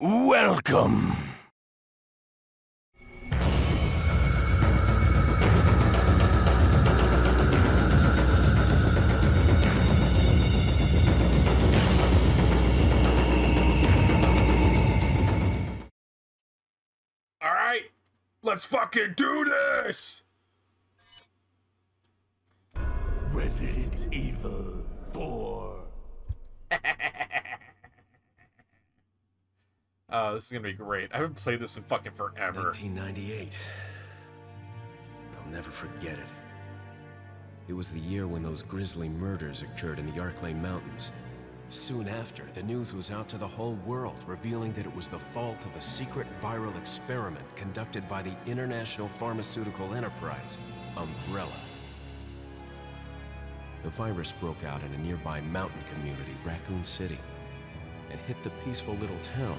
Welcome. All right, let's fucking do this. Resident Evil 4. Oh, this is gonna be great. I haven't played this in fucking forever. 1998. I'll never forget it. It was the year when those grisly murders occurred in the Arklay Mountains. Soon after, the news was out to the whole world, revealing that it was the fault of a secret viral experiment conducted by the international pharmaceutical enterprise, Umbrella. The virus broke out in a nearby mountain community, Raccoon City, and hit the peaceful little town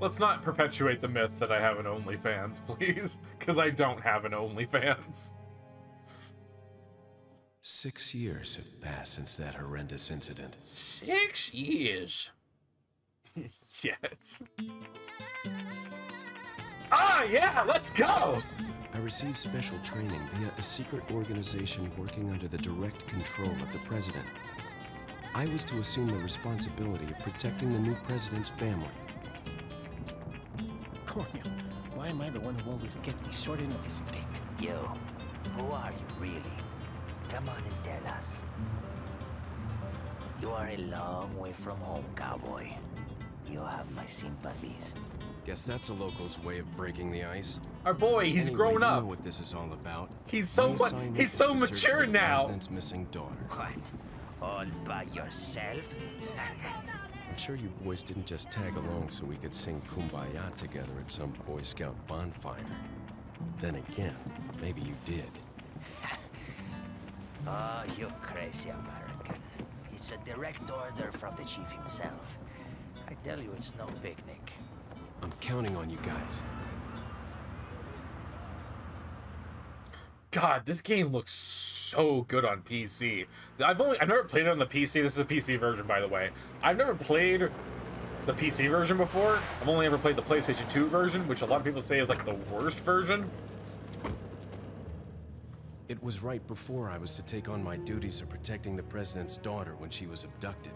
Let's not perpetuate the myth that I have an OnlyFans, please, because I don't have an OnlyFans. Six years have passed since that horrendous incident. Six years. Yet. Ah, yeah, let's go! I received special training via a secret organization working under the direct control of the president. I was to assume the responsibility of protecting the new president's family. Cornel, why am I the one who always gets the short end of the stick? You, who are you really? Come on and tell us. You are a long way from home, cowboy. You have my sympathies. Guess that's a local's way of breaking the ice. Our boy, he's Anyway, grown you know up. what this is all about. He's so My mu- he's so mature now. President's missing daughter. What? All by yourself? I'm sure you boys didn't just tag along so we could sing Kumbaya together at some Boy Scout bonfire. Then again, maybe you did. oh, you crazy American. It's a direct order from the chief himself. I tell you, it's no picnic. I'm counting on you guys. God, this game looks so good on PC. I've only I've never played it on the PC. This is a PC version, by the way. I've never played the PC version before. I've only ever played the PlayStation 2 version, which a lot of people say is like the worst version. It was right before I was to take on my duties of protecting the president's daughter when she was abducted.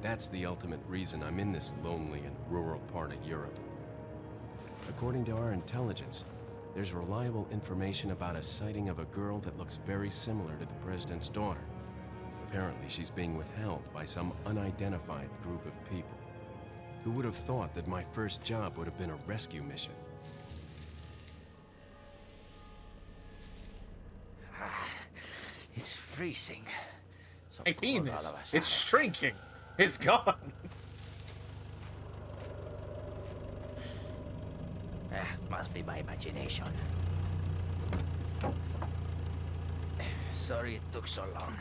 That's the ultimate reason I'm in this lonely and rural part of Europe. According to our intelligence, there's reliable information about a sighting of a girl that looks very similar to the president's daughter. Apparently, she's being withheld by some unidentified group of people. Who would have thought that my first job would have been a rescue mission? It's freezing. So My cold penis, all of a it's shrinking. It's gone. Eh, must be my imagination. Sorry it took so long.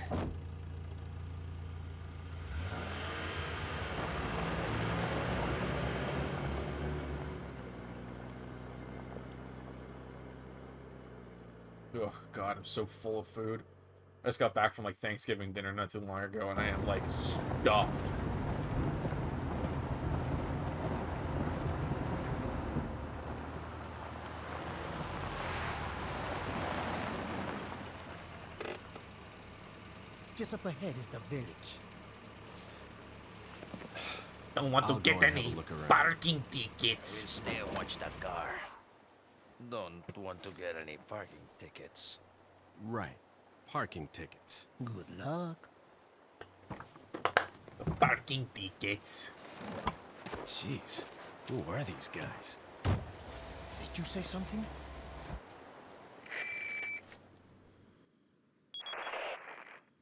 Oh God, I'm so full of food. I just got back from like Thanksgiving dinner not too long ago, and I am like stuffed. Just up ahead is the village. Don't want to I'll go get any look around. parking We'll tickets. stay and watch the car. Don't want to get any parking tickets. Right. Parking tickets. Good luck. Parking tickets. Jeez. Who are these guys? Did you say something?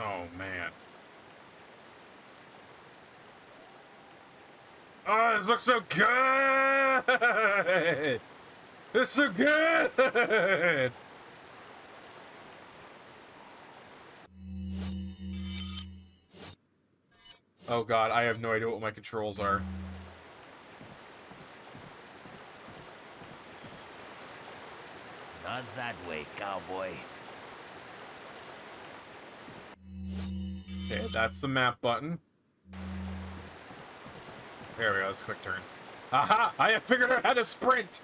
Oh, man. Oh, this looks so good! It's so good! Oh god, I have no idea what my controls are. Not that way, cowboy. Okay, that's the map button. There we go, that's a quick turn. Aha! I have figured out how to sprint!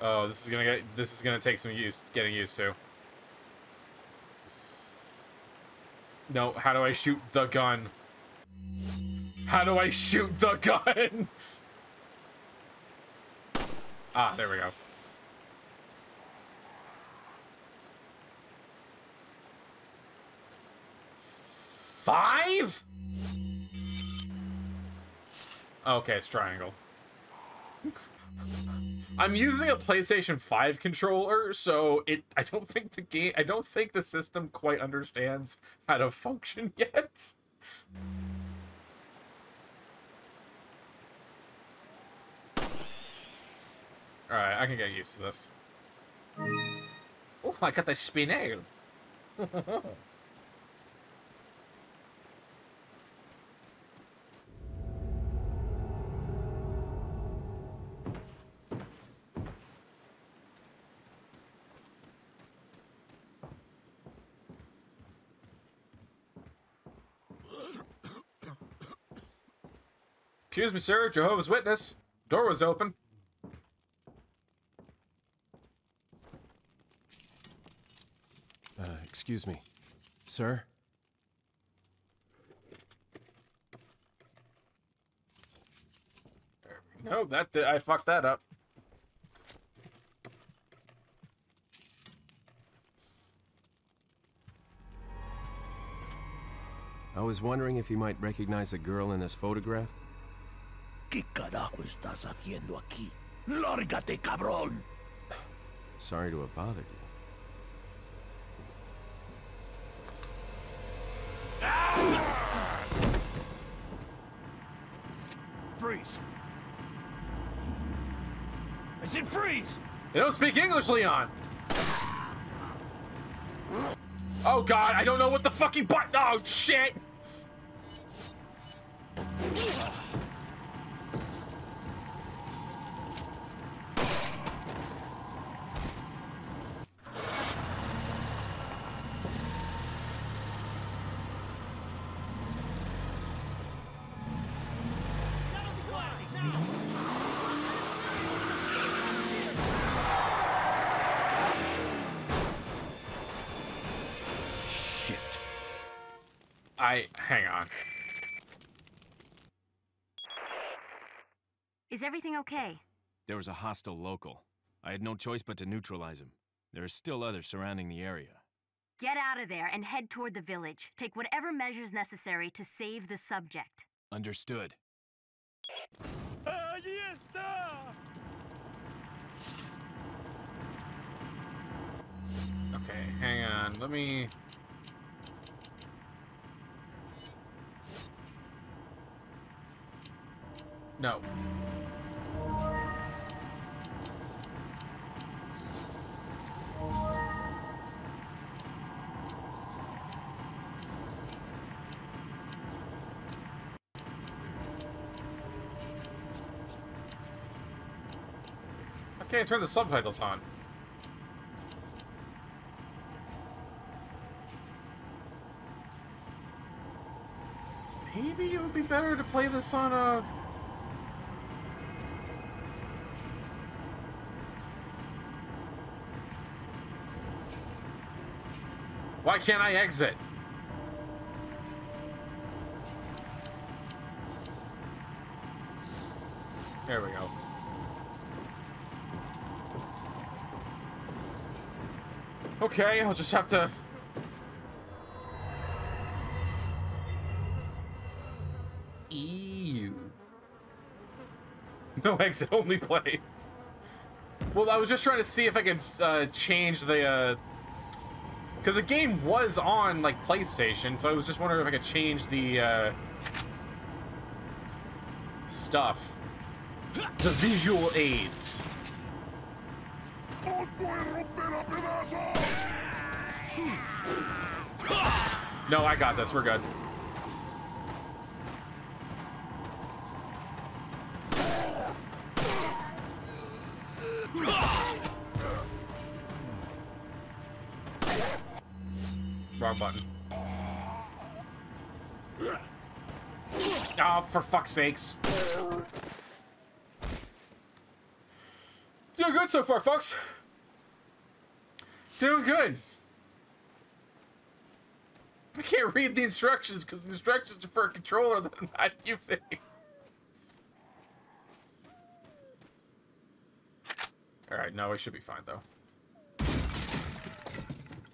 Oh, this is gonna get this is gonna take some use getting used to. No, how do I shoot the gun? How do I shoot the gun? ah, there we go. Five? Okay, it's triangle. I'm using a PlayStation 5 controller, so it I don't think the game I don't think the system quite understands how to function yet. Alright, I can get used to this. Oh, I got the spinel. Excuse me, sir. Jehovah's Witness. Door was open. Uh, excuse me. Sir? No, that I fucked that up. I was wondering if you might recognize the girl in this photograph? ¿Qué carajo estás haciendo aquí? ¡Lárgate, cabrón! Sorry to have bothered you. Freeze! I said freeze! They don't speak English, Leon. Oh god, I don't know what the fucking button. Oh shit! Shit. Everything okay? There was a hostile local. I had no choice but to neutralize him. There are still others surrounding the area. Get out of there and head toward the village. Take whatever measures necessary to save the subject. Understood. ¡Allí está! Okay, hang on. Let me. No. can't turn the subtitles on. Maybe it would be better to play this on a... Why can't I exit? Okay, I'll just have to... Ew. No exit, only play. Well, I was just trying to see if I could uh, change the... uh Because the game was on, like, PlayStation, so I was just wondering if I could change the, uh... Stuff. The visual aids. No, I got this. We're good. Wrong button. Oh, for fuck's sakes. Doing good so far, folks. Doing good. I can't read the instructions because the instructions are for a controller that I'm not using. Alright, no, we should be fine though.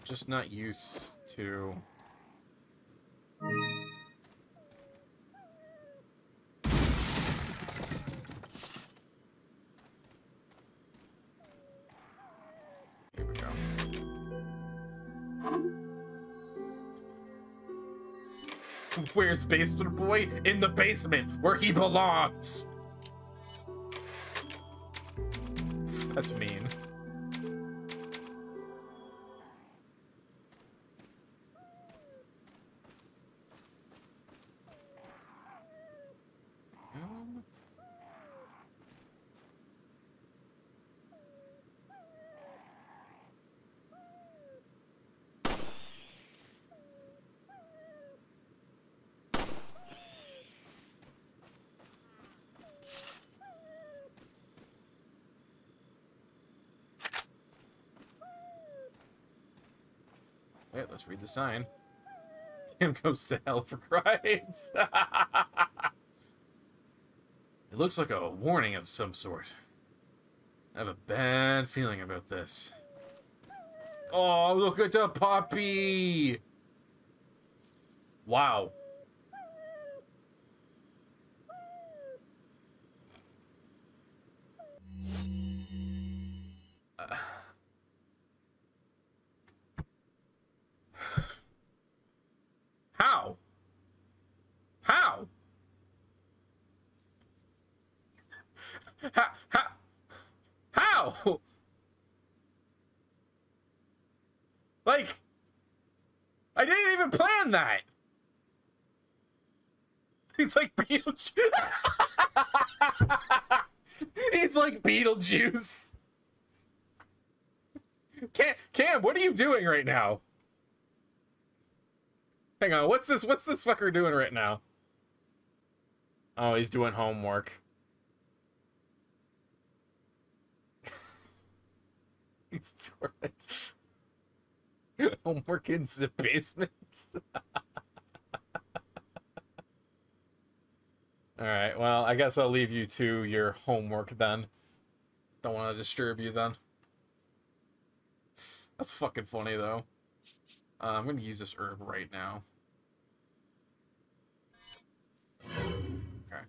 Just not used to... Basement Boy? In the basement, where he belongs. That's mean. The sign. Tim goes to hell for crimes. it looks like a warning of some sort. I have a bad feeling about this. Oh, look at the puppy! Wow. Uh, How? How? How? How? How? Like, I didn't even plan that. He's like Beetlejuice. He's like Beetlejuice. Cam, Cam, what are you doing right now? Hang on, what's this? What's this fucker doing right now? Oh, he's doing homework. he's doing homework in the basement. All right, well, I guess I'll leave you to your homework then. Don't want to disturb you then. That's fucking funny though. Uh, I'm gonna use this herb right now. Okay.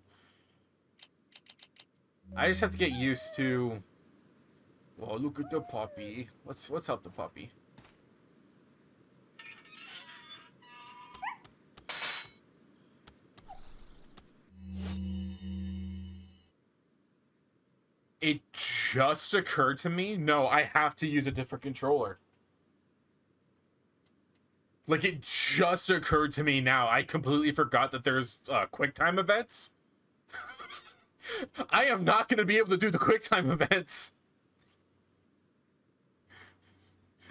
I just have to get used to. Well, look at the puppy. Let's let's help the puppy. Just occurred to me. No, I have to use a different controller. Like it just occurred to me now. I completely forgot that there's uh, QuickTime events. I am not going to be able to do the QuickTime events.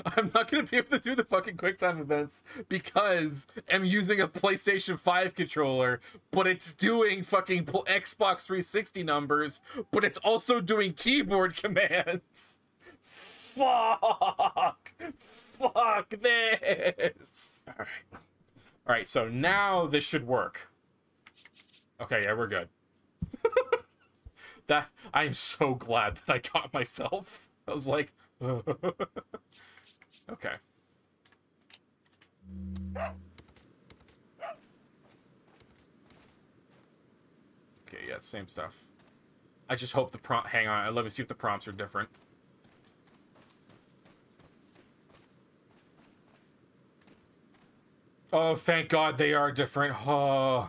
I'm not going to be able to do the fucking QuickTime events because I'm using a PlayStation 5 controller, but it's doing fucking Xbox 360 numbers, but it's also doing keyboard commands. Fuck! Fuck! this. All right. All right, so now this should work. Okay, yeah, we're good. that I'm so glad that I caught myself. I was like, okay. Okay, yeah, same stuff. I just hope the prompt. Hang on, let me see if the prompts are different. Oh, thank God they are different. Oh.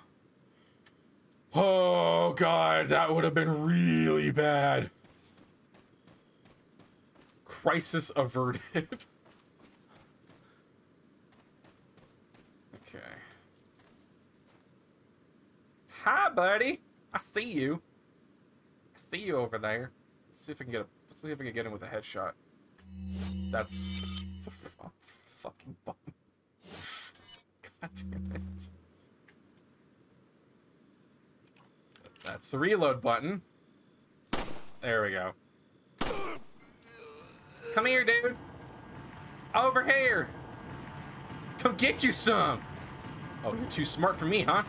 Oh, God, that would have been really bad. Crisis averted. okay. Hi, buddy. I see you. I see you over there. Let's see if I can get a. Let's see if I can get him with a headshot. That's oh, fucking bum. God damn it. That's the reload button. There we go. Come here, dude. Over here. Come get you some. Oh, you're too smart for me, huh?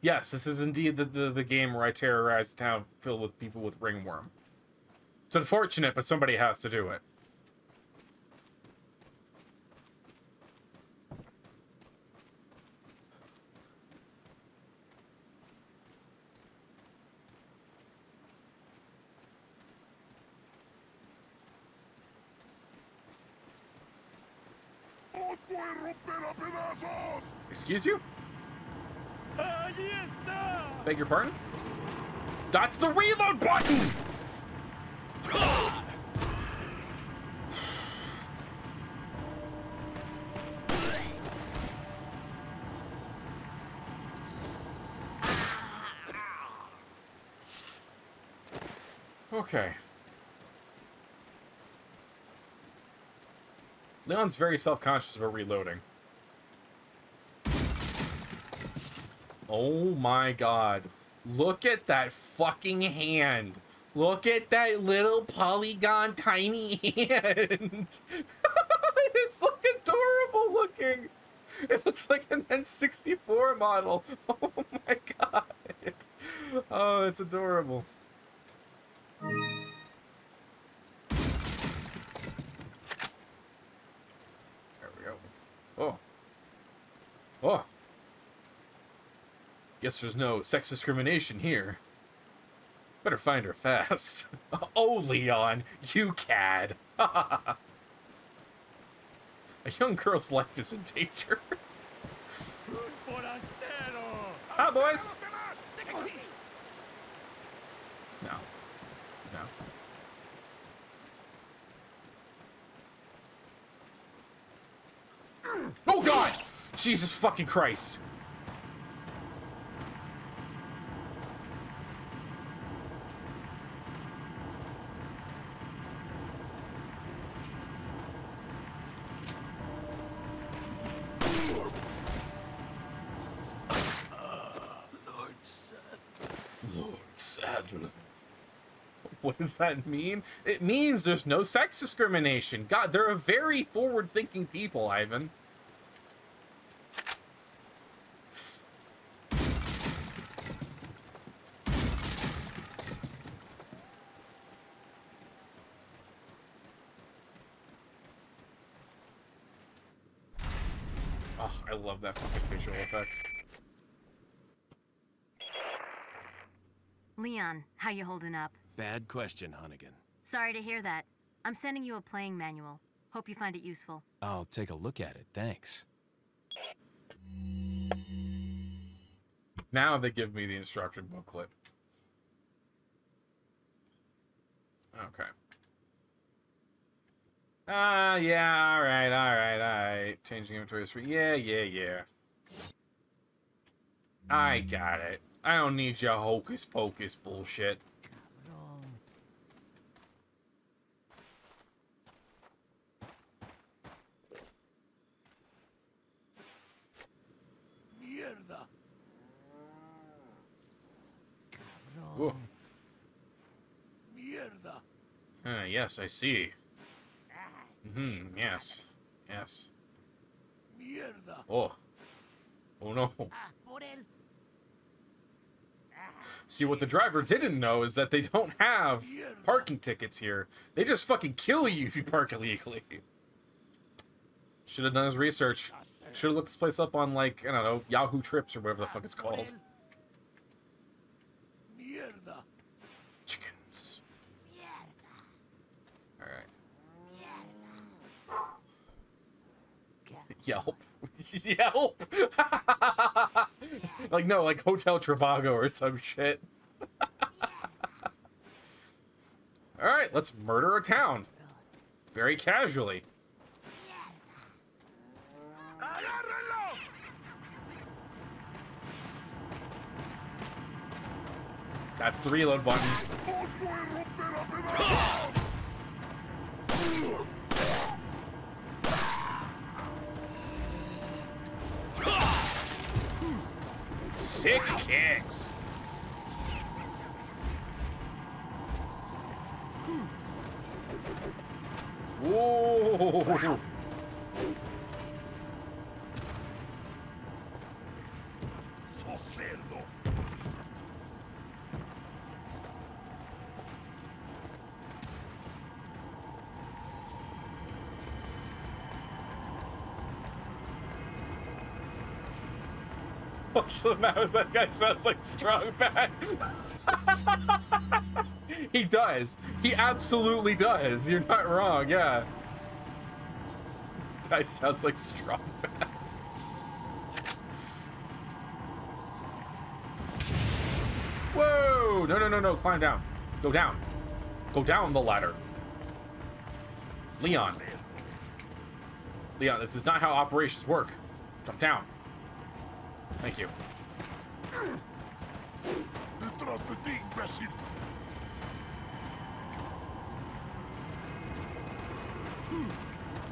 Yes, this is indeed the, the, the game where I terrorize a town filled with people with ringworm. It's unfortunate, but somebody has to do it. Excuse you? Beg your pardon? That's the reload button! Okay. Leon's very self-conscious about reloading. Oh my god. Look at that fucking hand. Look at that little polygon tiny hand. it's like adorable looking. It looks like an N64 model. Oh my god. Oh, it's adorable. There we go. Oh. Oh. Guess there's no sex discrimination here. Better find her fast. oh, Leon, you cad. A young girl's life is in danger. Hi, boys. No. No. Oh, God! Jesus fucking Christ. That mean? It means there's no sex discrimination. God, they're a very forward-thinking people, Ivan. Oh, I love that fucking visual effect. Leon, how you holding up? Bad question, Hunnigan. Sorry to hear that. I'm sending you a playing manual. Hope you find it useful. I'll take a look at it, thanks. Now they give me the instruction booklet. Okay. Ah, uh, yeah, alright, alright, alright. Changing inventory history. Yeah, yeah, yeah. I got it. I don't need your hocus pocus bullshit. Mierda. Uh, yes, I see. Hmm, yes. Yes. Mierda. Oh. Oh no. Ah. See, what the driver didn't know is that they don't have parking tickets here. They just fucking kill you if you park illegally. Should have done his research. Should have looked this place up on, like, I don't know, Yahoo Trips or whatever the fuck it's called. Mierda. Chickens. Alright. Yelp. Yelp! like, no, like Hotel Trivago or some shit. Alright, let's murder a town. Very casually. That's the reload button. Sick kicks. Whoa. So now that guy sounds like strong bad. he does. He absolutely does. You're not wrong. Yeah. Guy sounds like strong bad. Whoa! No, no, no, no. Climb down. Go down. Go down the ladder. Leon. Leon, this is not how operations work. Jump down. Thank you. ¡Detrás de ti, imbécil!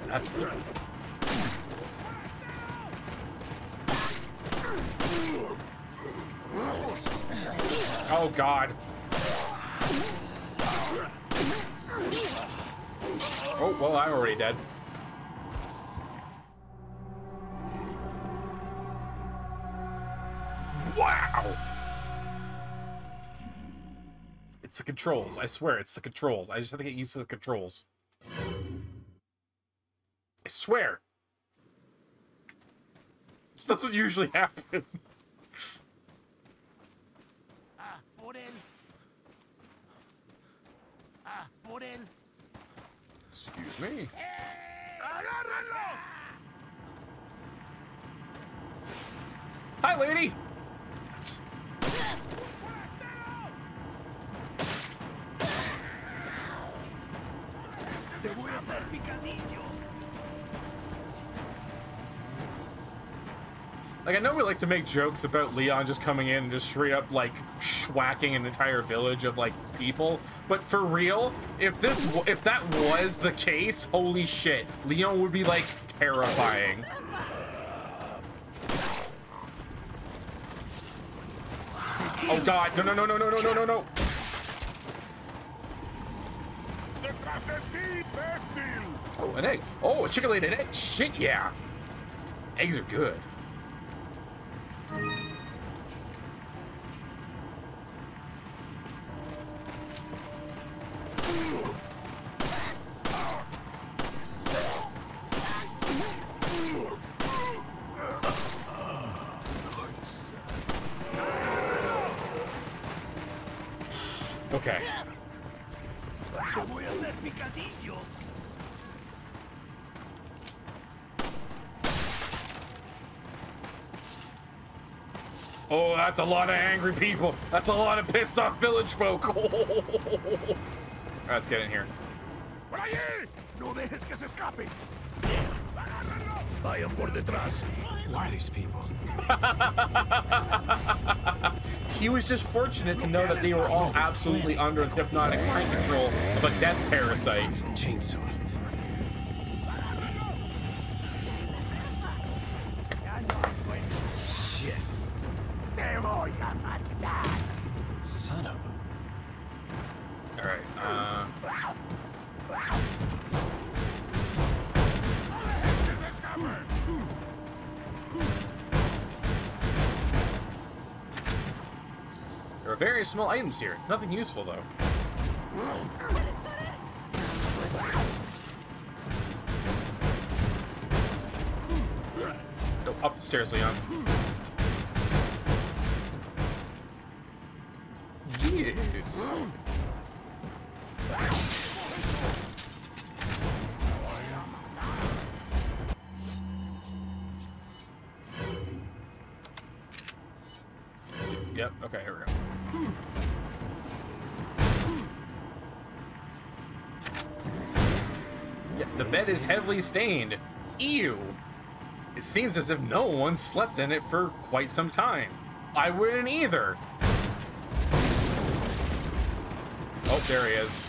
That's the. Oh God. Oh well, I'm already dead. It's the controls. I swear, it's the controls. I just have to get used to the controls. I swear. This doesn't usually happen. Ah. Ah. Excuse me. Hi, lady. ¡Te voy a hacer picadillo! Like, I know we like to make jokes about Leon just coming in and just straight up, like, schwacking an entire village of, like, people. But for real, if this, if that was the case, holy shit, Leon would be, like, terrifying. Oh god, no, no, no, no, no, no, no, no, no. ¡Detrás de ti, imbécil! Oh, an egg. Oh, a chicken laid an egg. Shit, yeah. Eggs are good. That's a lot of angry people. That's a lot of pissed off village folk. Alright, let's get in here. ¡Por allí! Eh? ¡No dejes que se escape! ¡Agárrenlo! Vayan por detrás. Who are these people? He was just fortunate to know that they were all absolutely under the hypnotic mind control of a death parasite. Chainsaw. Here. Nothing useful though. Up the stairs, Leon. Heavily stained. Ew. It seems as if no one slept in it for quite some time. I wouldn't either. Oh, there he is.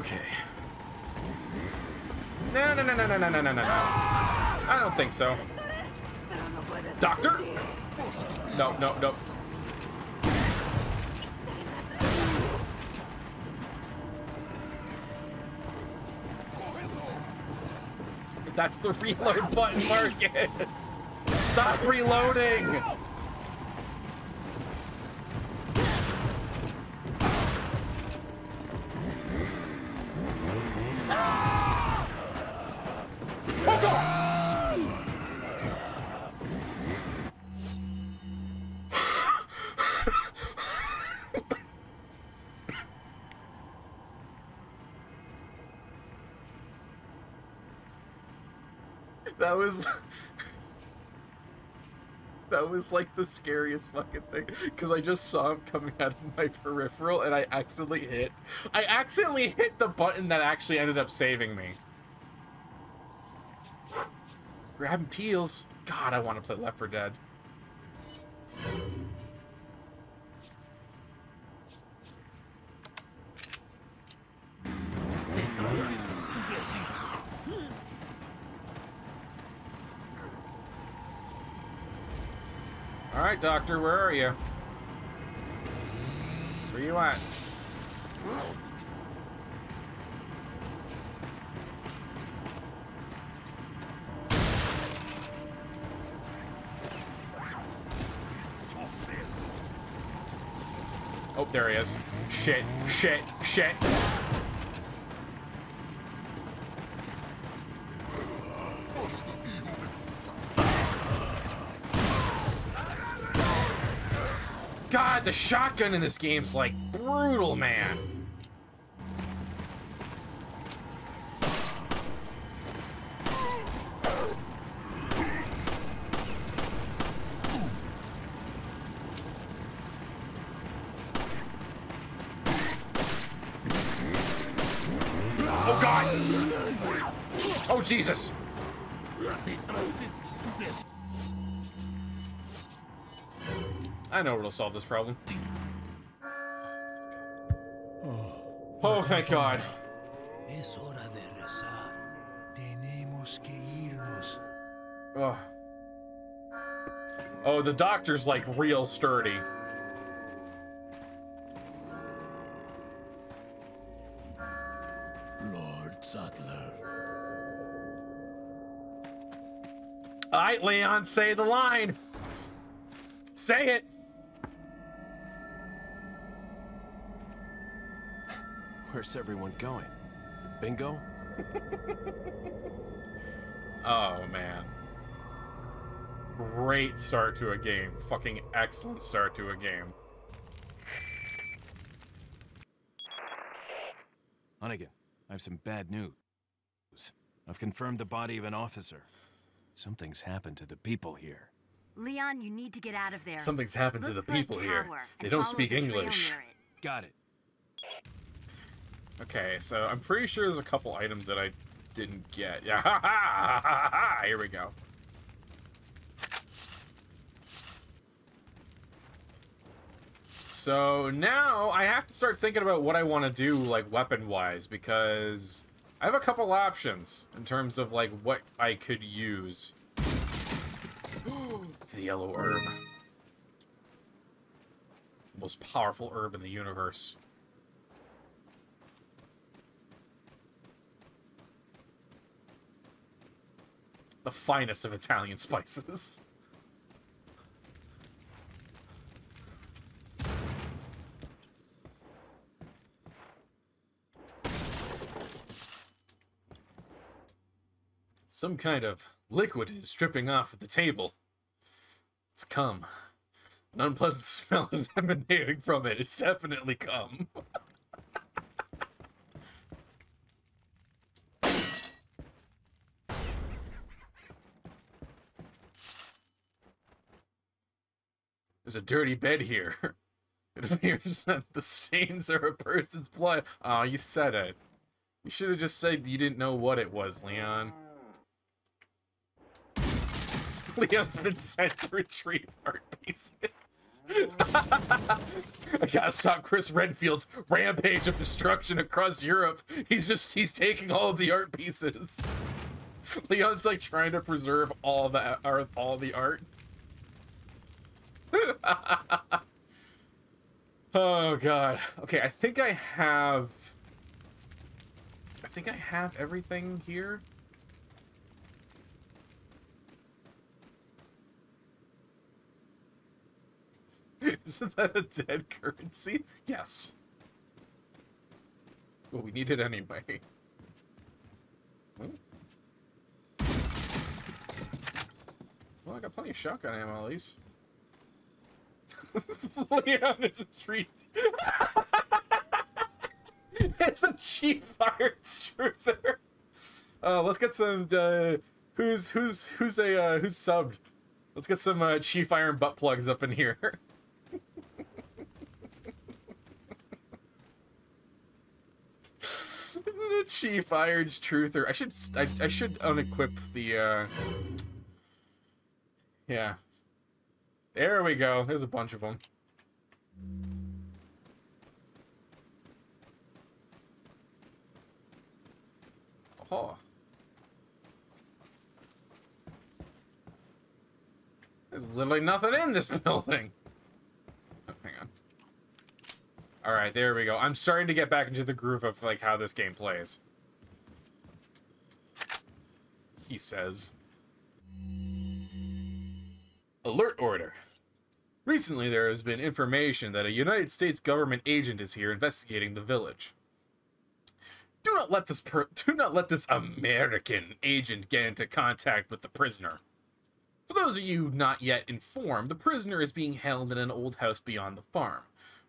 Okay. No, no, no, no, no, no, no, no, no. I don't think so. Doctor? No, no, no. That's the reload button, Marcus. Stop reloading. Was like the scariest fucking thing because I just saw him coming out of my peripheral and I accidentally hit I accidentally hit the button that actually ended up saving me. Grabbing peels. God, I want to play Left 4 Dead. Right, Doctor, where are you? Where you at? Oh, there he is. Shit, shit, shit. God, the shotgun in this game's like brutal, man. Oh God! Oh Jesus! I know what'll solve this problem. Oh, thank God. Es hora de rezar. Tenemos que irnos. Ugh. Oh, the doctor's like real sturdy. Lord Saddler. All right, Leon, say the line. Say it. Where's everyone going? Bingo? Oh, man. Great start to a game. Fucking excellent start to a game. Hunnigan, I have some bad news. I've confirmed the body of an officer. Something's happened to the people here. Leon, you need to get out of there. Something's happened to the for a people here. They don't speak the English. Got it. Okay, so I'm pretty sure there's a couple items that I didn't get. Yeah, ha ha ha! Here we go. So now I have to start thinking about what I want to do, like weapon-wise, because I have a couple options in terms of like what I could use. the yellow herb. Most powerful herb in the universe. The finest of Italian spices. Some kind of liquid is dripping off of the table. It's cum. An unpleasant smell is emanating from it. It's definitely cum. There's a dirty bed here. It appears that the stains are a person's blood. Oh, you said it. You should have just said you didn't know what it was, Leon. Leon's been sent to retrieve art pieces. I gotta stop Chris Redfield's rampage of destruction across Europe. He's just, he's taking all of the art pieces. Leon's like trying to preserve all the art, all the art. oh god. Okay, I think I have I think I have everything here. Isn't that a dead currency? Yes. Well, we need it anyway. Well, I got plenty of shotgun ammo, at least. Leon is a treat. it's a cheap fire truther. Uh, let's get some. Uh, who's who's who's a uh, who's subbed? Let's get some uh, Chief Iron butt plugs up in here. Chief Iron's truther. I should I, I should unequip the. Uh... Yeah. There we go. There's a bunch of them. Oh. There's literally nothing in this building. Oh, hang on. All right, there we go. I'm starting to get back into the groove of like how this game plays. He says. Alert order. Recently, there has been information that a United States government agent is here investigating the village. Do not let this do not let this American agent get into contact with the prisoner. For those of you not yet informed, the prisoner is being held in an old house beyond the farm.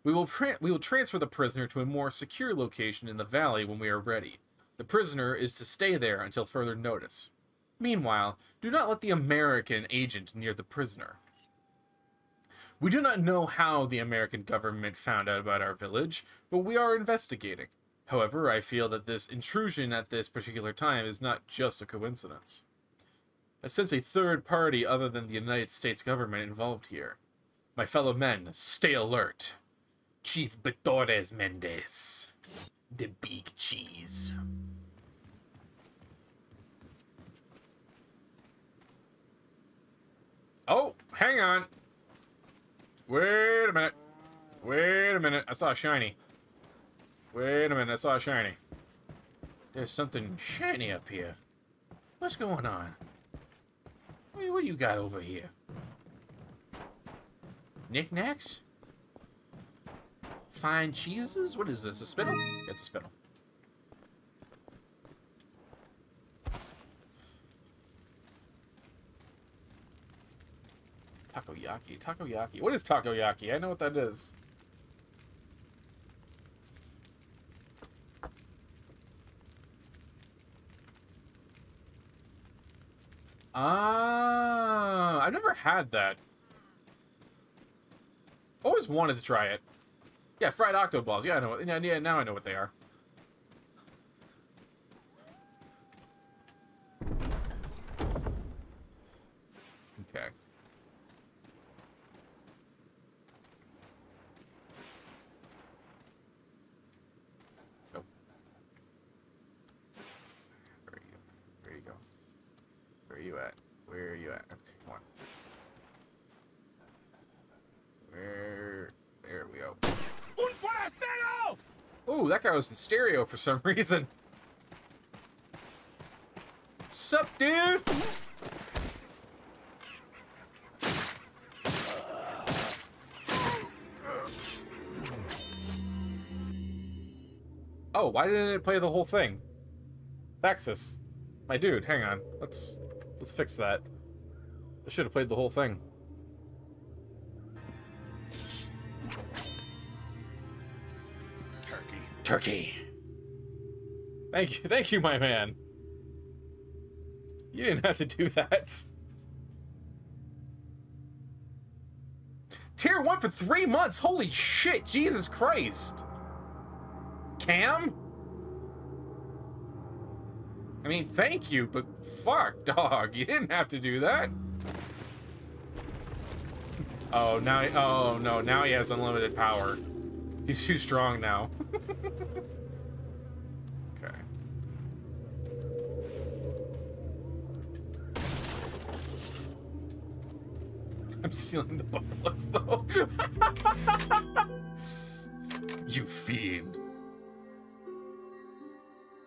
We will we will transfer the prisoner to a more secure location in the valley when we are ready. The prisoner is to stay there until further notice. Meanwhile, do not let the American agent near the prisoner. We do not know how the American government found out about our village, but we are investigating. However, I feel that this intrusion at this particular time is not just a coincidence. I sense a third party other than the United States government involved here. My fellow men, stay alert. Chief Bitores Mendez. The big cheese. Oh, hang on. Wait a minute. Wait a minute. I saw a shiny. Wait a minute. I saw a shiny. There's something shiny up here. What's going on? What do you got over here? Knickknacks? Fine cheeses? What is this? A spinel? It's a spinel. Takoyaki. Takoyaki. What is takoyaki? I know what that is. Ah, I've never had that. Always wanted to try it. Yeah, fried octoballs. Yeah, I know. Yeah, yeah, now I know what they are. Okay. you at? Where are you at? Okay, come on. Where? There we go. Un forastero! Ooh, that guy was in stereo for some reason. Sup, dude? Oh, why didn't it play the whole thing? Vexus. My dude, hang on. Let's let's fix that. I should have played the whole thing. Turkey. Thank you, thank you, my man. You didn't have to do that. Tier 1 for three months? Holy shit, Jesus Christ. Cam? I mean, thank you, but fuck, dog. You didn't have to do that. Oh, now, he, oh no, now he has unlimited power. He's too strong now. okay. I'm stealing the bullets though. you fiend.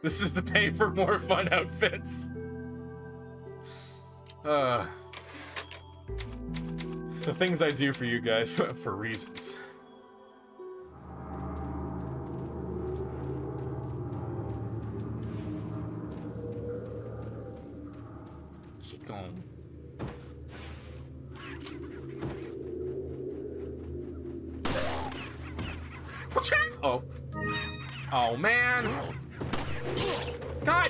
This is the pay for more fun outfits. Uh, the things I do for you guys for reasons.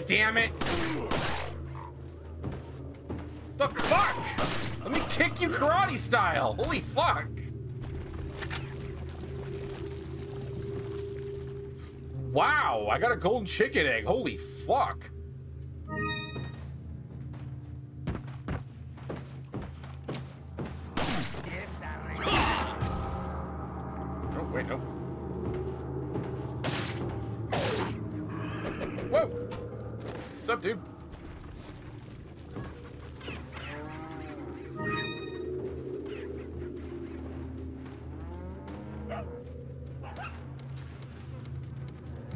Damn it. The fuck? Let me kick you karate style. Holy fuck. Wow, I got a golden chicken egg. Holy fuck.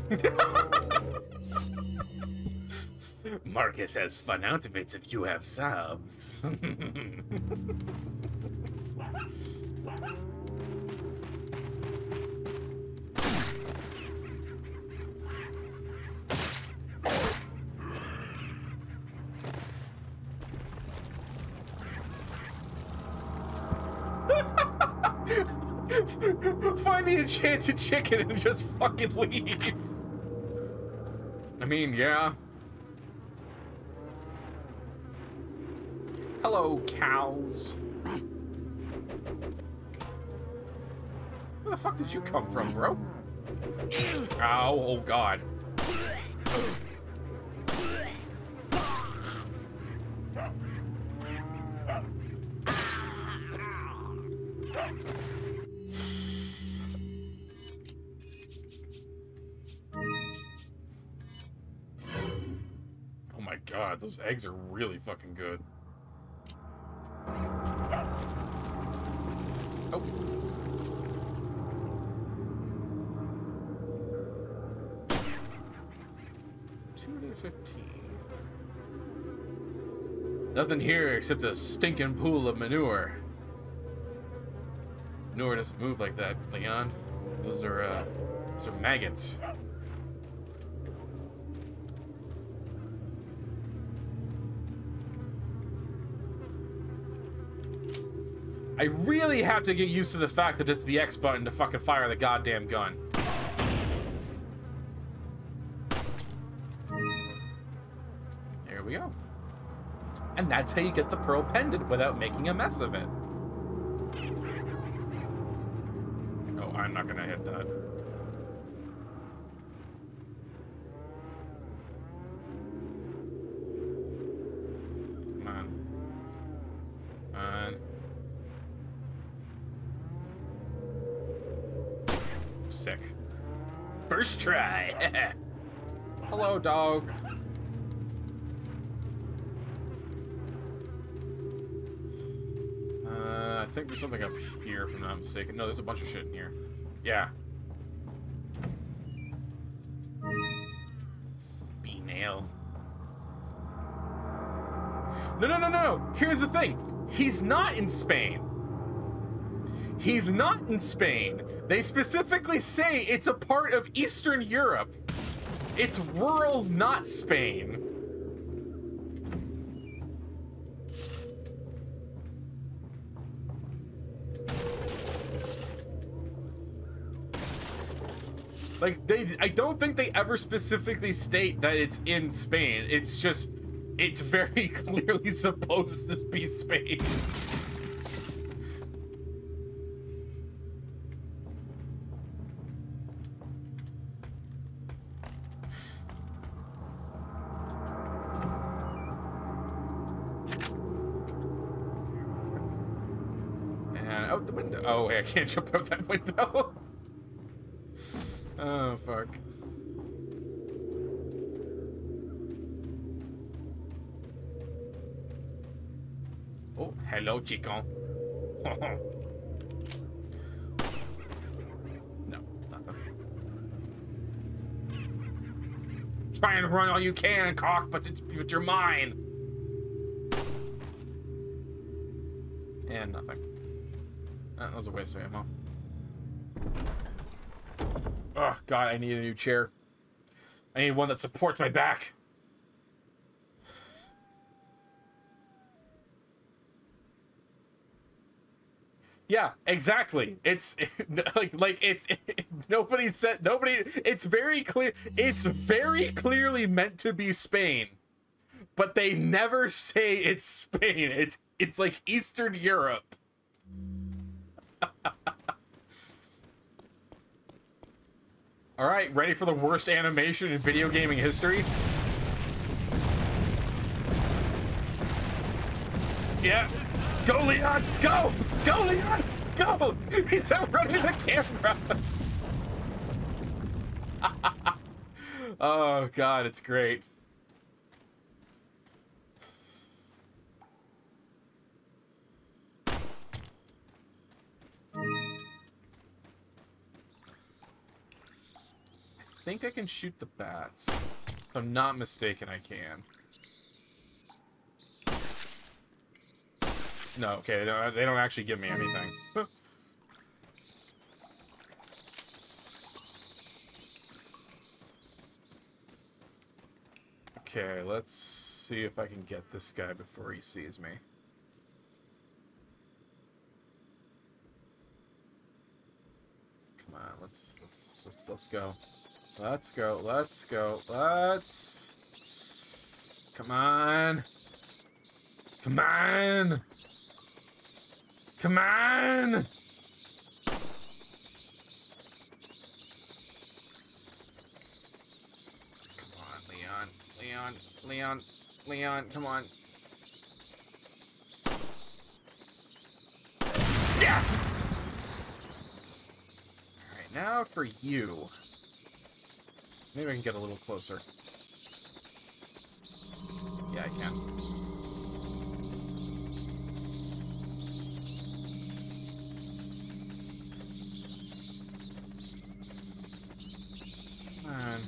Marcus has fun out of it if you have subs. Find the enchanted chicken and just fucking leave. Mean, yeah. Hello, cows. Where the fuck did you come from, bro? Ow, oh god. Eggs are really fucking good. Oh. Fifteen. Nothing here except a stinking pool of manure. Manure doesn't move like that, Leon. Those are, uh, those are maggots. I really have to get used to the fact that it's the X button to fucking fire the goddamn gun. There we go. And that's how you get the pearl pendant without making a mess of it. Oh, I'm not gonna hit that. Dog. Uh, I think there's something up here, if I'm not mistaken. No, there's a bunch of shit in here. Yeah. Spee nail. No, no, no, no, no. Here's the thing. He's not in Spain. He's not in Spain. They specifically say it's a part of Eastern Europe. It's rural, not Spain. Like they I don't think they ever specifically state that it's in Spain. It's just it's very clearly supposed to be Spain. I can't jump out that window. oh, fuck. Oh, hello, Chico. no, nothing. Try and run all you can, cock, but it's but you're mine. And nothing. That was a waste of ammo. Oh god, I need a new chair. I need one that supports my back. Yeah, exactly. It's like like it's it, nobody said nobody it's very clear it's very clearly meant to be Spain. But they never say it's Spain. It's it's like Eastern Europe. All right, ready for the worst animation in video gaming history? Yeah. Go, Leon! Go! Go, Leon! Go! He's outrunning the camera! oh, God, it's great. Think I can shoot the bats. If I'm not mistaken, I can. No, okay, they don't, actually give me anything. okay, let's see if I can get this guy before he sees me. Come on, let's let's let's let's go. Let's go. Let's go. Let's. Come on. Come on. Come on! Come on, Leon. Leon. Leon. Leon, come on. Yes! Alright, now for you. Maybe I can get a little closer. Yeah, I can. Come on.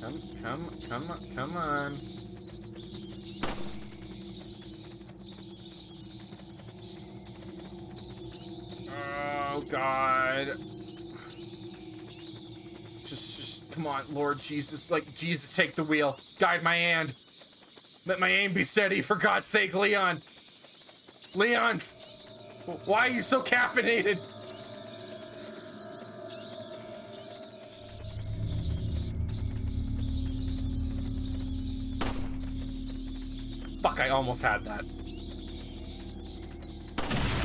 Come, come, come, come on. Oh, God. Come on, Lord Jesus. Like, Jesus, take the wheel. Guide my hand. Let my aim be steady, for God's sake, Leon. Leon! Why are you so caffeinated? Fuck, I almost had that.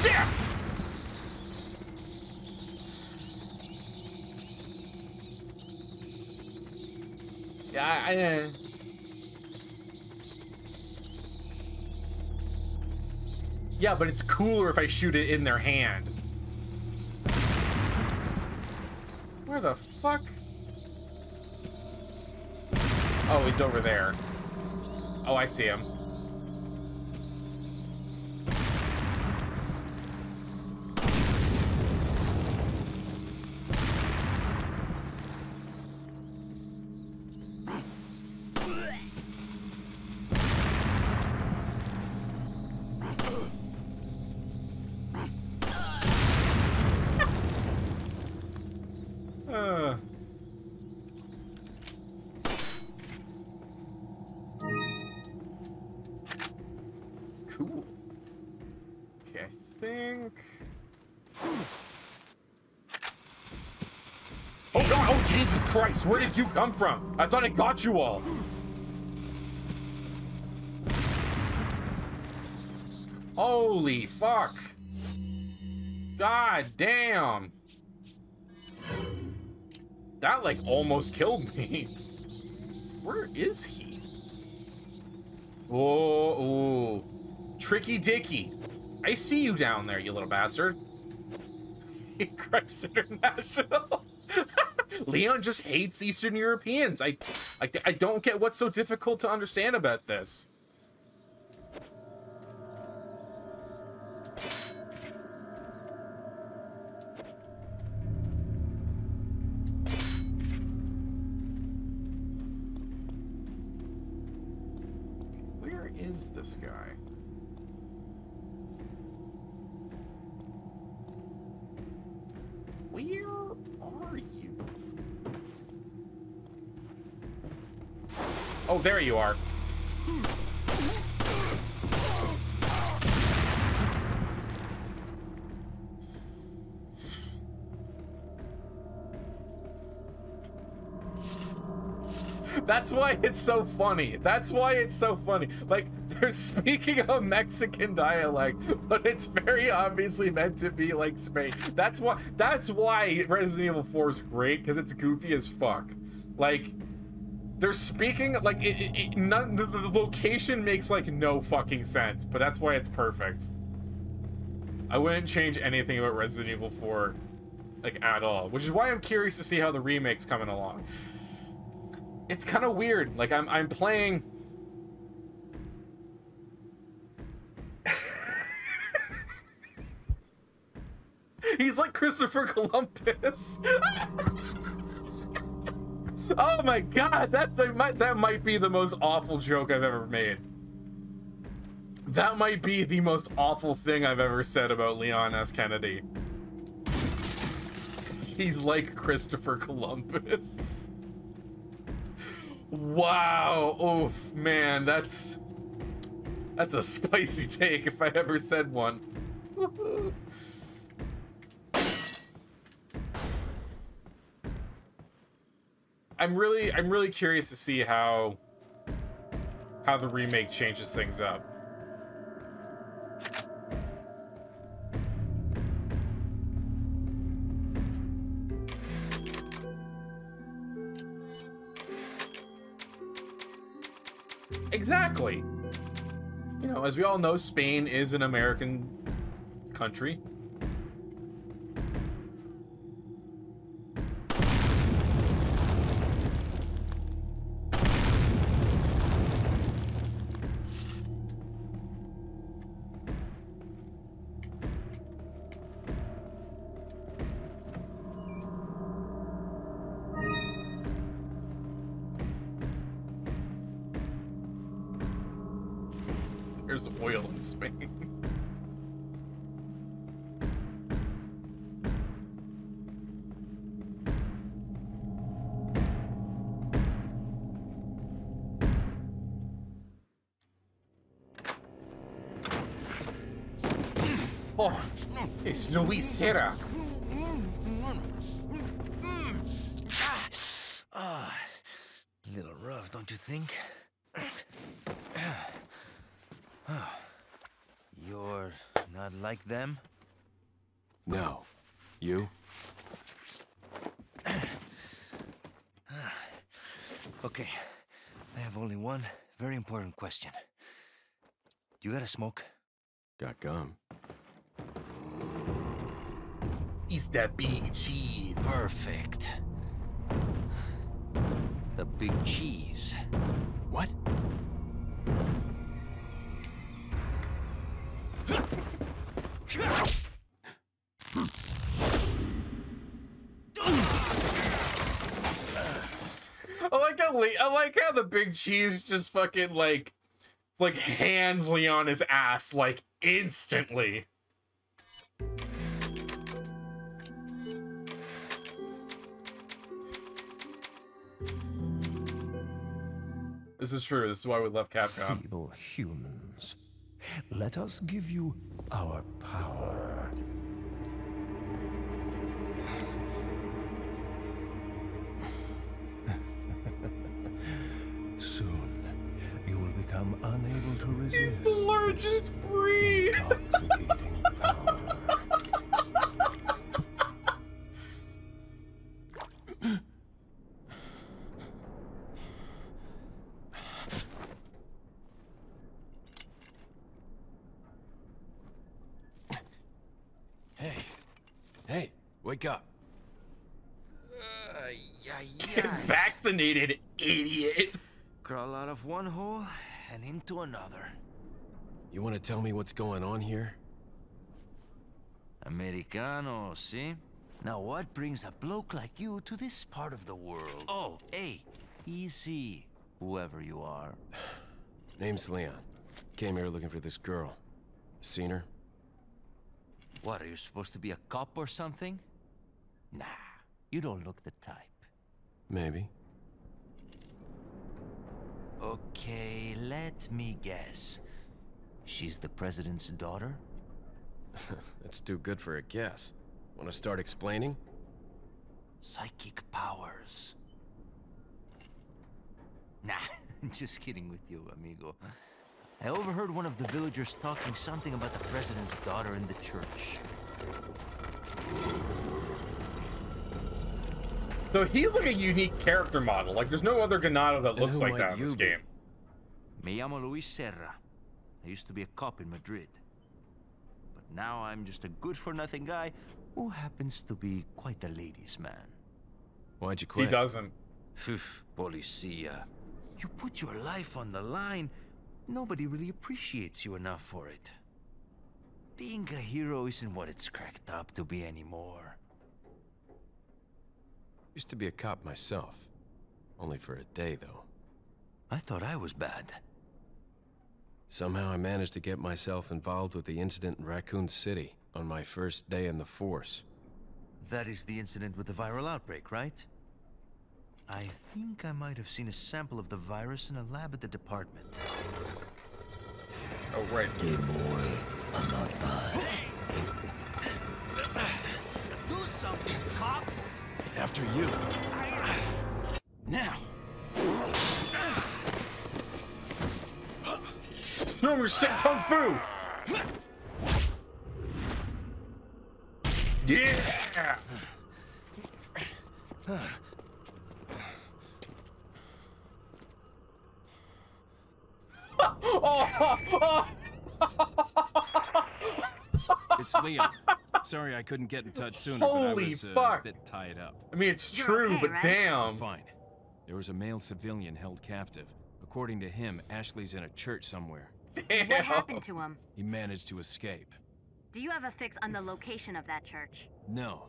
Yes! Yeah, I... I uh, yeah, but it's cooler if I shoot it in their hand. Where the fuck? Oh, he's over there. Oh, I see him. Christ, where did you come from? I thought I got you all. Holy fuck. God damn. That like almost killed me. Where is he? Oh, oh. Tricky Dicky. I see you down there, you little bastard. He Cripes International. Leon just hates Eastern Europeans. I, I, I don't get what's so difficult to understand about this. It's so funny. That's why it's so funny. Like, they're speaking a Mexican dialect, but it's very obviously meant to be like Spain. That's why that's why Resident Evil 4 is great, because it's goofy as fuck. Like, they're speaking like it, it, it none, the, the location makes like no fucking sense, but that's why it's perfect. I wouldn't change anything about Resident Evil 4 like at all, which is why I'm curious to see how the remake's coming along. It's kind of weird. Like I'm I'm playing He's like Christopher Columbus. oh my god, that, that might that might be the most awful joke I've ever made. That might be the most awful thing I've ever said about Leon S. Kennedy. He's like Christopher Columbus. Wow. Oof, man, that's that's a spicy take if I ever said one. I'm really I'm really curious to see how how the remake changes things up. Exactly. You know, as we all know, Spain is an American country. Luis Serra. Ah, little rough, don't you think? You're not like them? No. You? Okay, I have only one very important question. You got a smoke? Got gum. He's that big cheese. Perfect. The big cheese. What? I like how Le- I like how the big cheese just fucking like like hands Leon his ass like instantly. This is true. This is why we left Capcom. Feeble humans. Let us give you our power. Soon, you will become unable to resist. He's the largest breed. Vaccinated idiot. Crawl out of one hole and into another. You want to tell me what's going on here? Americano, see? Now what brings a bloke like you to this part of the world? Oh, hey, easy, whoever you are. Name's Leon. Came here looking for this girl. Seen her? What, are you supposed to be a cop or something? Nah, you don't look the type. Maybe. Okay, let me guess. She's the president's daughter? That's too good for a guess. Want to start explaining? Psychic powers. Nah, just kidding with you, amigo. I overheard one of the villagers talking something about the president's daughter in the church. So he's like a unique character model. Like there's no other Ganado that looks like that in this be? game. Me llamo Luis Serra. I used to be a cop in Madrid. But now I'm just a good-for-nothing guy who happens to be quite a ladies' man. Why'd you quit? He doesn't. Phew, policia. You put your life on the line, nobody really appreciates you enough for it. Being a hero isn't what it's cracked up to be anymore. Used to be a cop myself. Only for a day, though. I thought I was bad. Somehow I managed to get myself involved with the incident in Raccoon City on my first day in the force. That is the incident with the viral outbreak, right? I think I might have seen a sample of the virus in a lab at the department. Oh right. Hey, boy. I'm not dying. Do something, cop! After you. Now! Show him your sick kung fu. Yeah. oh, oh, It's Leon. Sorry I couldn't get in touch sooner, but I Holy was uh, fuck. a bit tied up. I mean, it's You're true, okay, but right? damn. Fine. There was a male civilian held captive. According to him, Ashley's in a church somewhere. Damn. What happened to him? He managed to escape. Do you have a fix on the location of that church? No.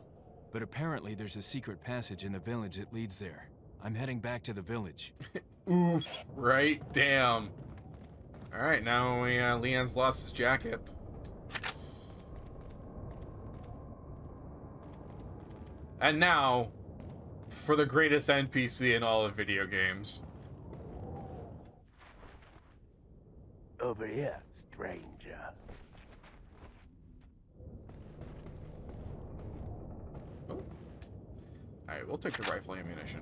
But apparently there's a secret passage in the village that leads there. I'm heading back to the village. Oof. Right. Damn. All right. Now we uh, Leon's lost his jacket. And now, for the greatest NPC in all of video games. Over here, stranger. Oh. Alright, we'll take the rifle ammunition.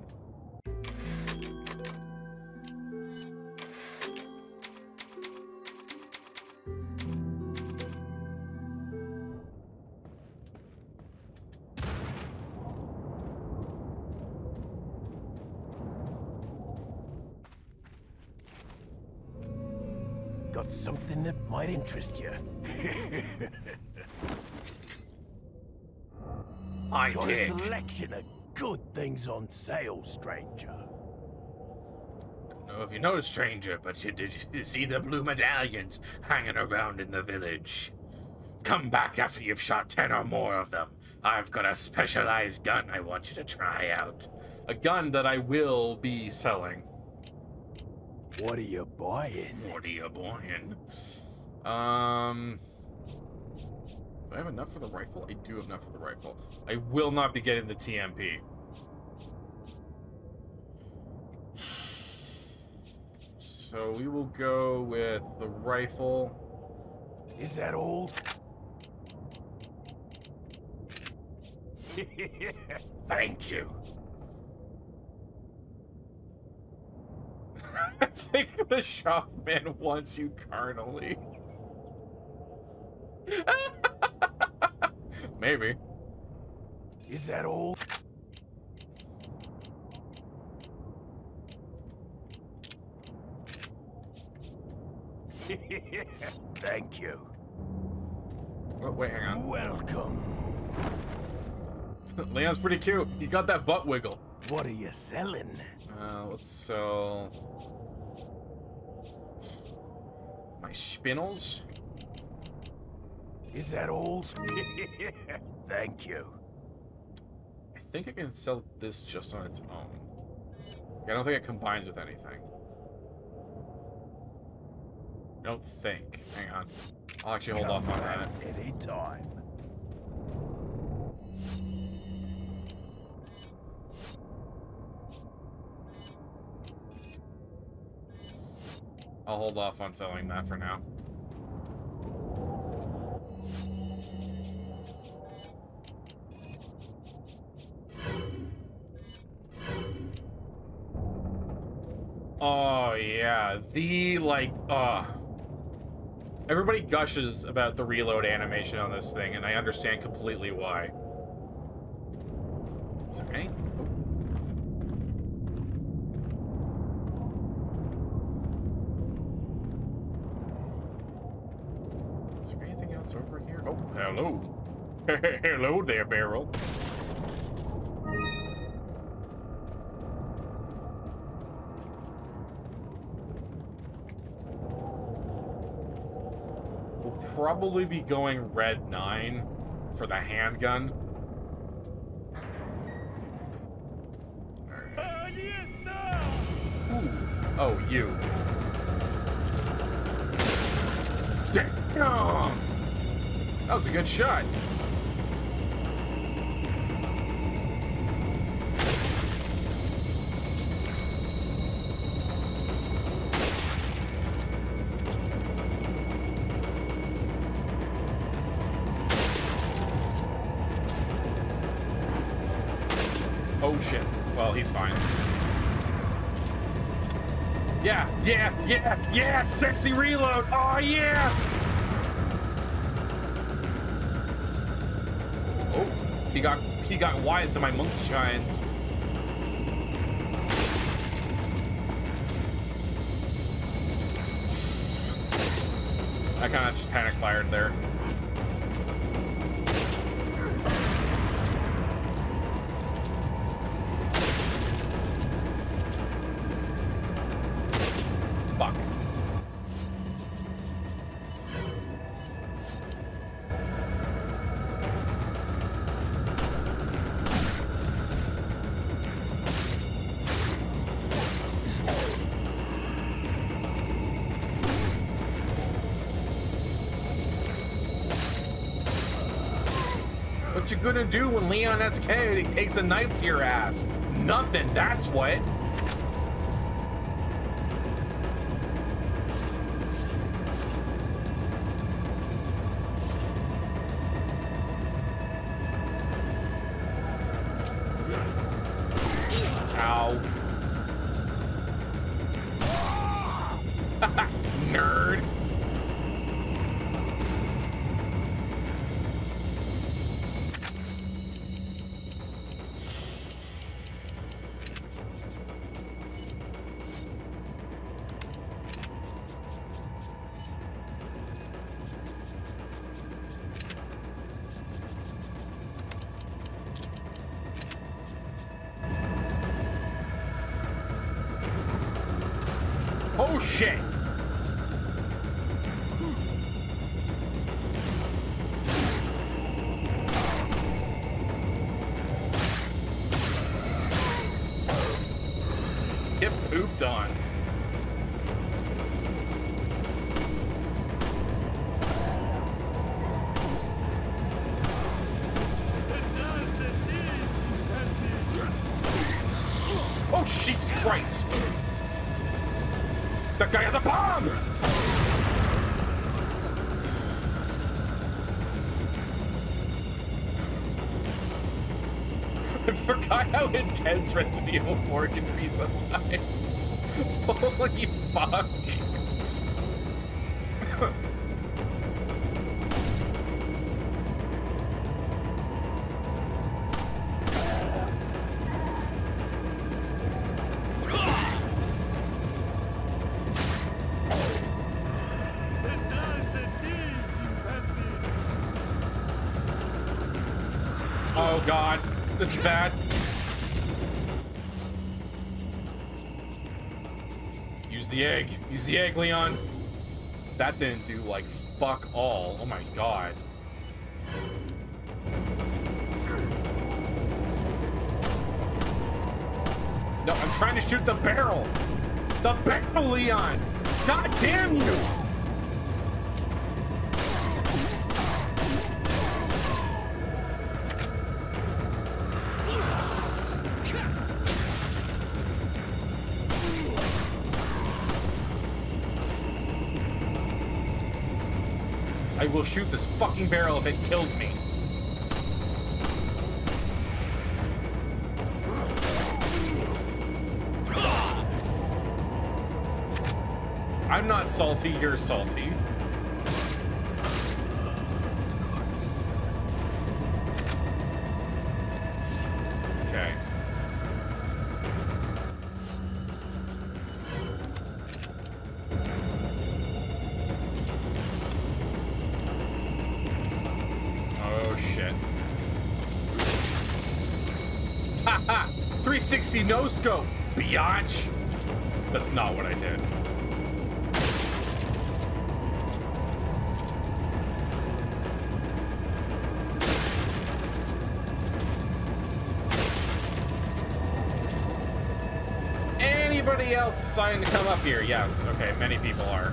That might interest you. I Got a selection of good things on sale, stranger. I don't know if you know, a stranger, but you did you see the blue medallions hanging around in the village. Come back after you've shot ten or more of them. I've got a specialized gun I want you to try out. A gun that I will be selling. What are you buying? What are you buying? Um. Do I have enough for the rifle? I do have enough for the rifle. I will not be getting the TMP. So we will go with the rifle. Is that old? Thank you. I think the shopman wants you carnally. Maybe. Is that old? Thank you. Oh, wait, hang on. Welcome. Leon's pretty cute. He got that butt wiggle. What are you selling? Uh, let's sell my spinels. Is that old? Thank you. I think I can sell this just on its own. I don't think it combines with anything. I don't think. Hang on. I'll actually hold off on that. Any time. I'll hold off on selling that for now. The like uh everybody gushes about the reload animation on this thing and I understand completely why. Probably be going red 9 for the handgun. Ooh. Oh, you. Damn! That was a good shot. Fine. Yeah, yeah, yeah, yeah! Sexy reload! Oh yeah! Oh, he got he got wise to my monkey shines. I kind of just panic fired there. Gonna do when Leon SK takes a knife to your ass? Nothing, that's what. Intense Resident Evil 4 can be sometimes. Holy fuck. Leon. That didn't do like fuck all. Oh my god. No, I'm trying to shoot the barrel. The barrel, Leon. God damn you. Will shoot this fucking barrel if it kills me. I'm not salty, you're salty. Else deciding to come up here? Yes. Okay, many people are.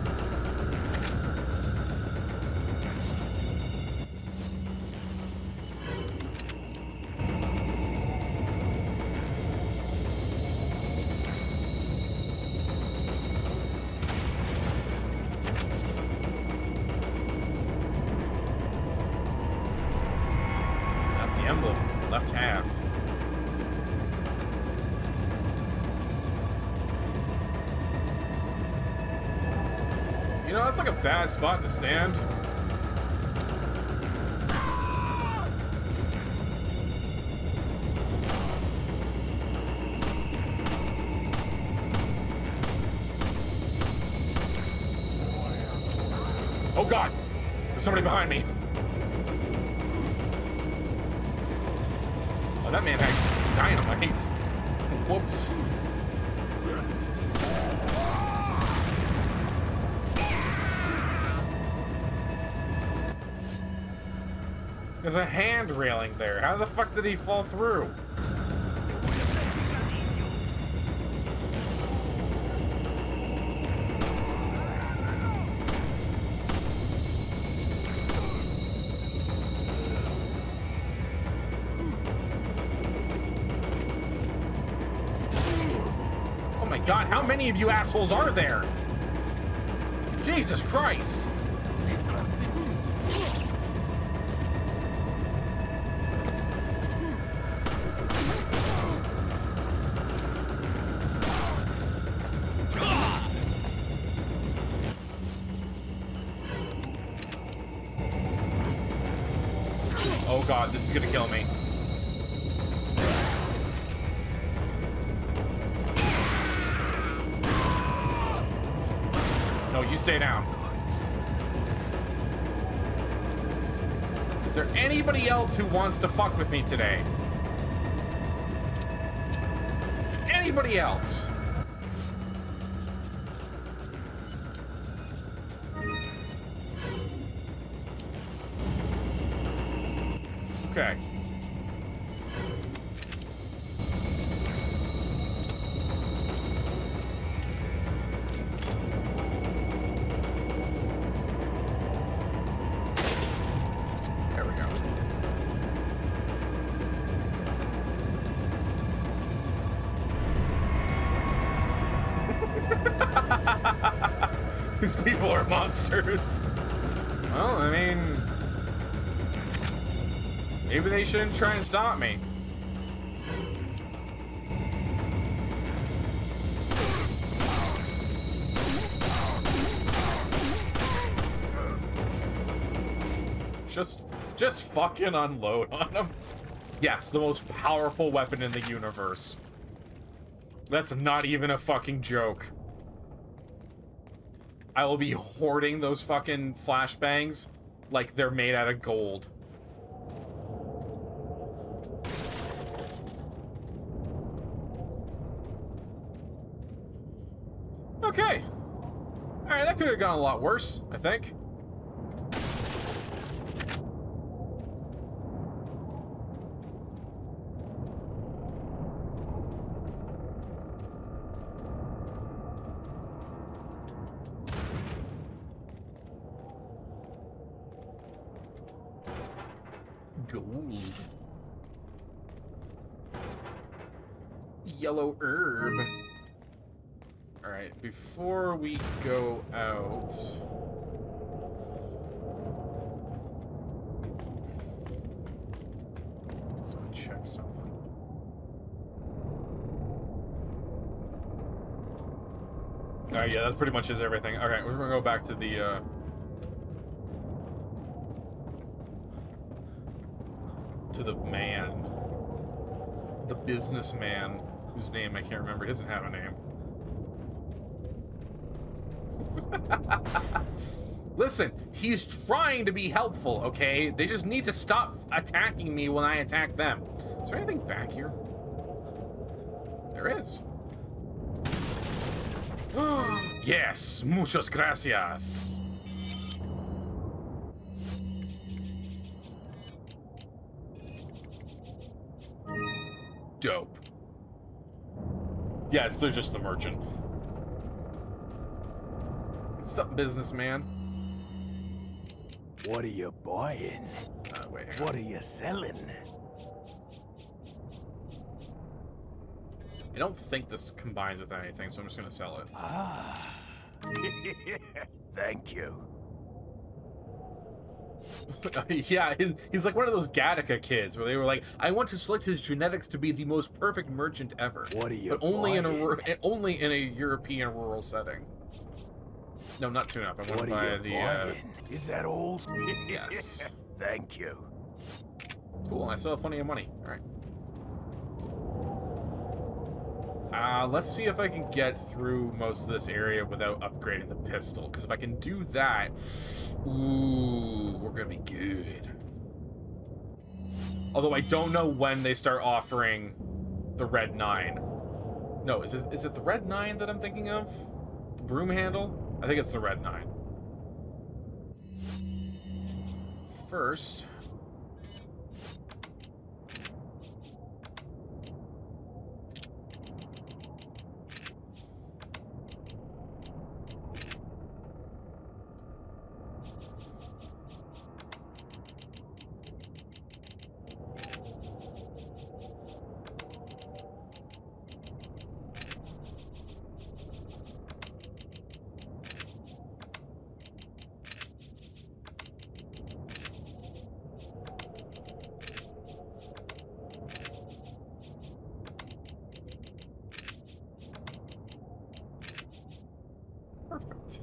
The fuck did he fall through? Oh my god, how many of you assholes are there? Jesus Christ! Who wants to fuck with me today? Anybody else? Shouldn't try and stop me. Just, just fucking unload on them. Yes, the most powerful weapon in the universe. That's not even a fucking joke. I will be hoarding those fucking flashbangs like they're made out of gold. Okay. Alright, that could have gone a lot worse, I think. Out... Let's check something. Alright, yeah, that pretty much is everything. Alright, we're gonna go back to the, uh... To the man. The businessman, whose name I can't remember. He doesn't have a name. Listen, he's trying to be helpful, okay? They just need to stop attacking me when I attack them. Is there anything back here? There is. yes, muchas gracias. Dope. Yes, they're just the merchant. What's up, businessman? What are you buying? Uh, wait, on. What are you selling? I don't think this combines with anything, so I'm just gonna sell it. Ah. Thank you. yeah, he's like one of those Gattaca kids where they were like, I want to select his genetics to be the most perfect merchant ever. What are you But only in a buying? rur- eh, only in a European rural setting. No, not tune up. I want What to are buy you the. Uh? Is that all? Yes. Thank you. cool. I still have plenty of money. All right. Uh, let's see if I can get through most of this area without upgrading the pistol. Because if I can do that, ooh, we're gonna be good. Although I don't know when they start offering the Red Nine. No, is it is it the Red Nine that I'm thinking of? The broom handle? I think it's the Red Nine. First. Perfect.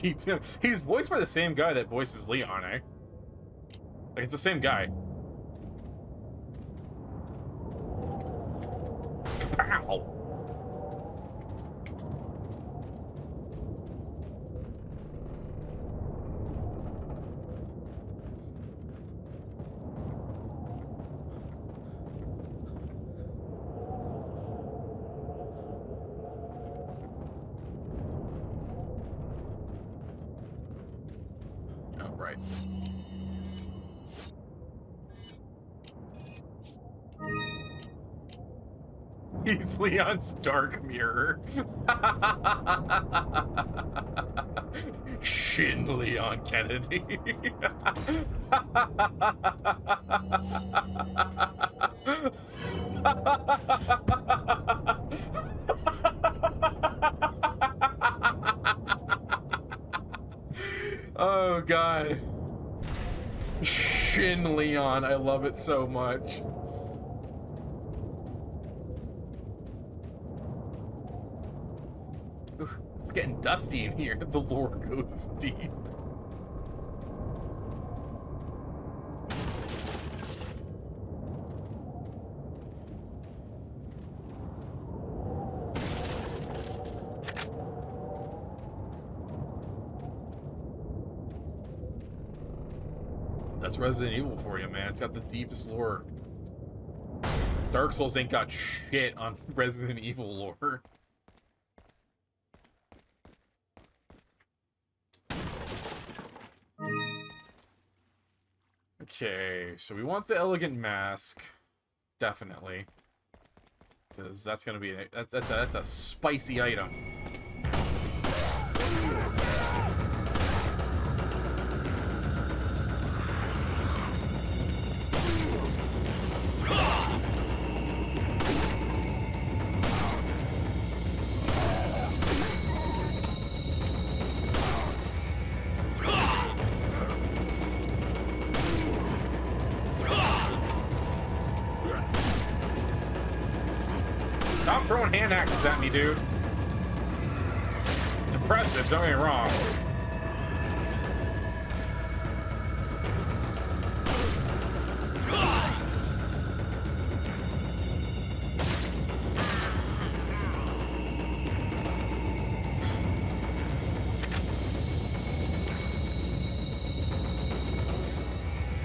Deep. He's voiced by the same guy that voices Leon, eh? Like, it's the same guy. Leon's dark mirror. Shin Leon Kennedy. oh, God. Shin Leon. I love it so much. It's getting dusty in here. The lore goes deep. That's Resident Evil for you, man. It's got the deepest lore. Dark Souls ain't got shit on Resident Evil lore. Okay, so we want the elegant mask, definitely, because that's gonna be a, that's that's that's a spicy item. Dude. It's impressive, don't get me wrong.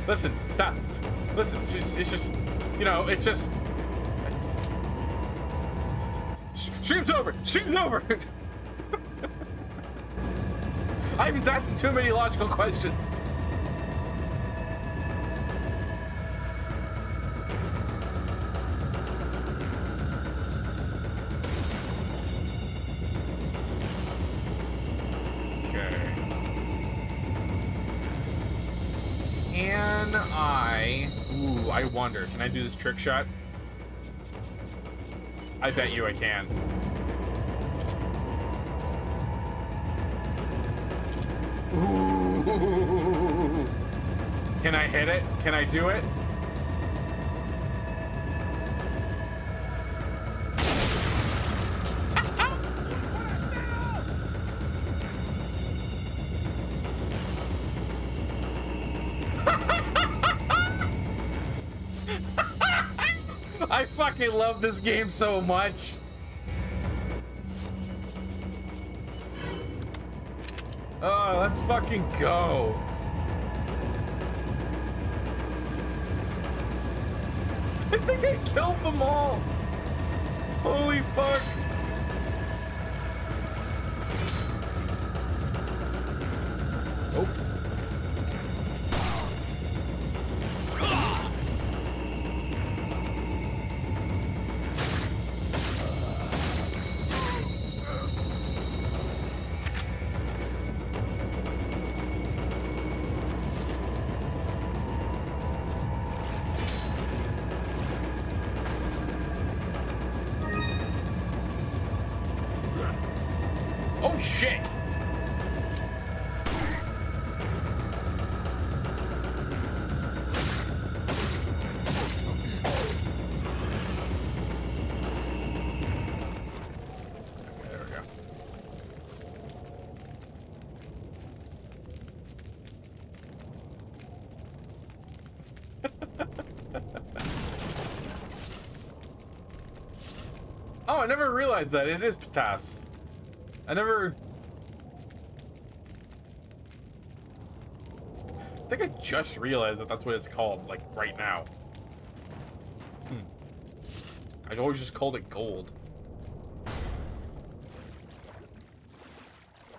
Listen, stop. Listen, it's just, it's just, you know, it's just. Stream's over! Stream's over! I was asking too many logical questions. Okay. Can I... Ooh, I wonder. Can I do this trick shot? I bet you I can. Hit it? Can I do it? I fucking love this game so much. Oh, let's fucking go. Them all. Holy fuck. I never realized that it is Pesetas. I never. I think I just realized that that's what it's called, like right now. Hmm. I always just called it gold.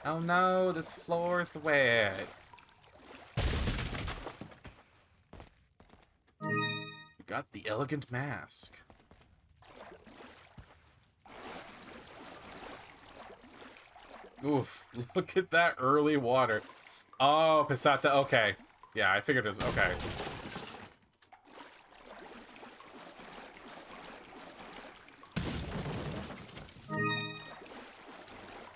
Oh no, this floor is wet. We got the elegant mask. Oof, look at that early water. Oh, Peseta, okay. Yeah, I figured this, okay.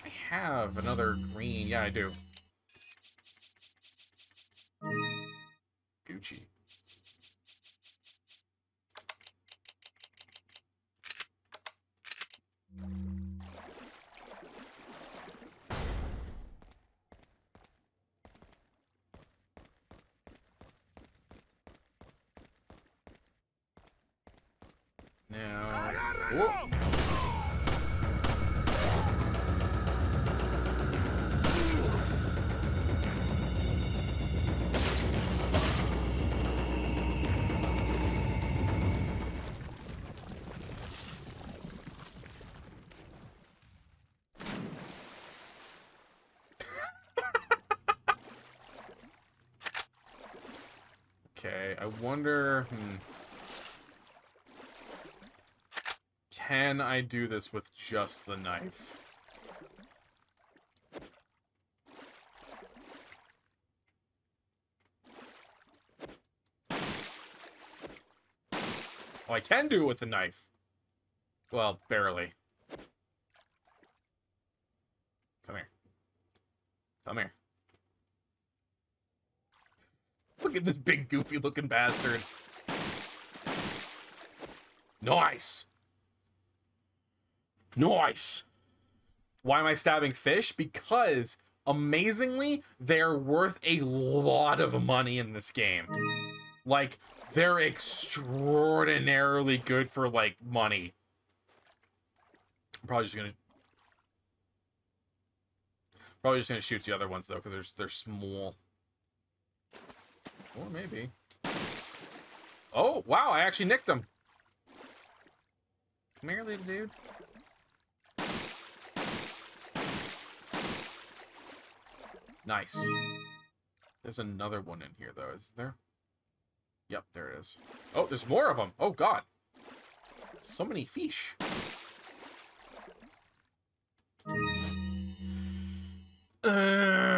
I have another green, yeah, I do. I wonder. Hmm. Can I do this with just the knife? Oh, I can do it with the knife. Well, barely. Come here. Come here. Look this big goofy looking bastard. Nice. Nice. Why am I stabbing fish? Because amazingly, they're worth a lot of money in this game. Like, they're extraordinarily good for like money. I'm probably just gonna probably just gonna shoot the other ones though, because they're they're small. Or maybe. Oh, wow, I actually nicked him. Come here, little dude. Nice. There's another one in here, though, is there? Yep, there it is. Oh, there's more of them. Oh, God. So many fish. Uh,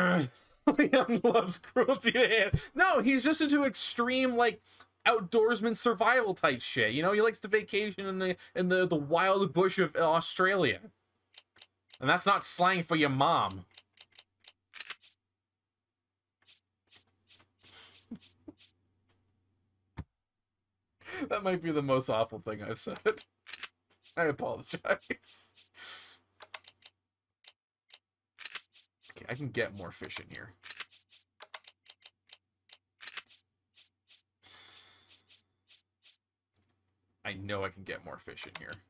Leon loves cruelty to. No, he's just into extreme, like, outdoorsman survival type shit. You know, he likes to vacation in the in the, the wild bush of Australia. And that's not slang for your mom. that might be the most awful thing I've said. I apologize. I can get more fish in here. I know I can get more fish in here.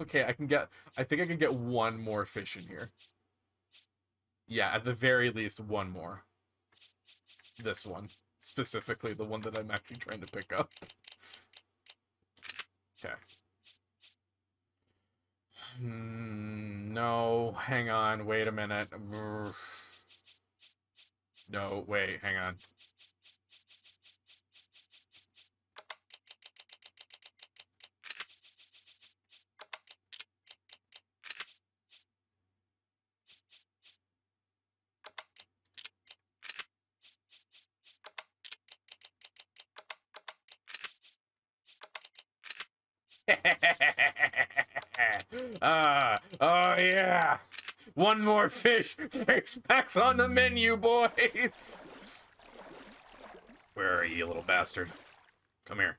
Okay, I can get... I think I can get one more fish in here. Yeah, at the very least, one more. This one. Specifically, the one that I'm actually trying to pick up. Okay. Hmm, no, hang on, wait a minute. No, wait, hang on. Ah, oh yeah. One more fish. Fish packs on the menu, boys. Where are you, little bastard? Come here.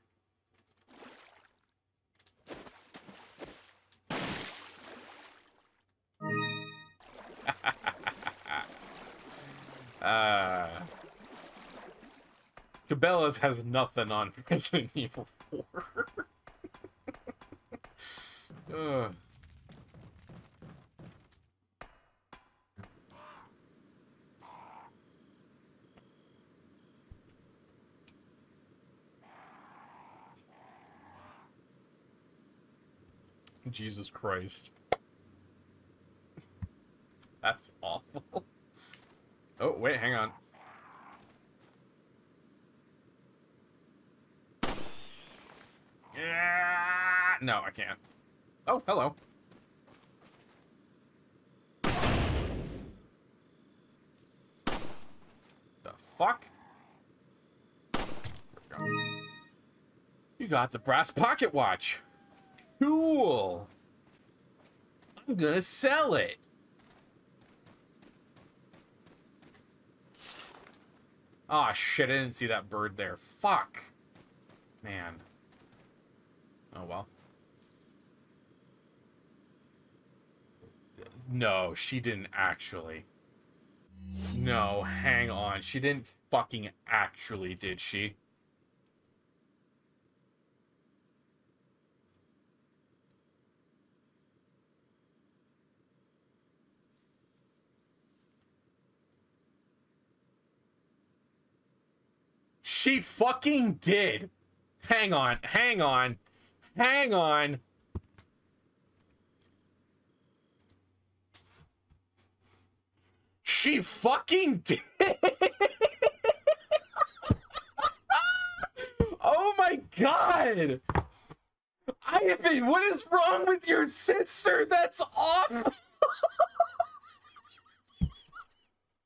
uh, Cabela's has nothing on Resident Evil 4. Ugh. Jesus Christ. That's awful. Oh, wait, hang on. Yeah, no, I can't. Oh, hello. The fuck? You got the brass pocket watch. Cool. I'm gonna sell it. Ah, oh, shit, I didn't see that bird there. Fuck. Man. Oh, well. No, she didn't actually. No, hang on. She didn't fucking actually, did she? She fucking did. Hang on, hang on, hang on. She fucking did. oh my god. Ivan, what is wrong with your sister? That's awful.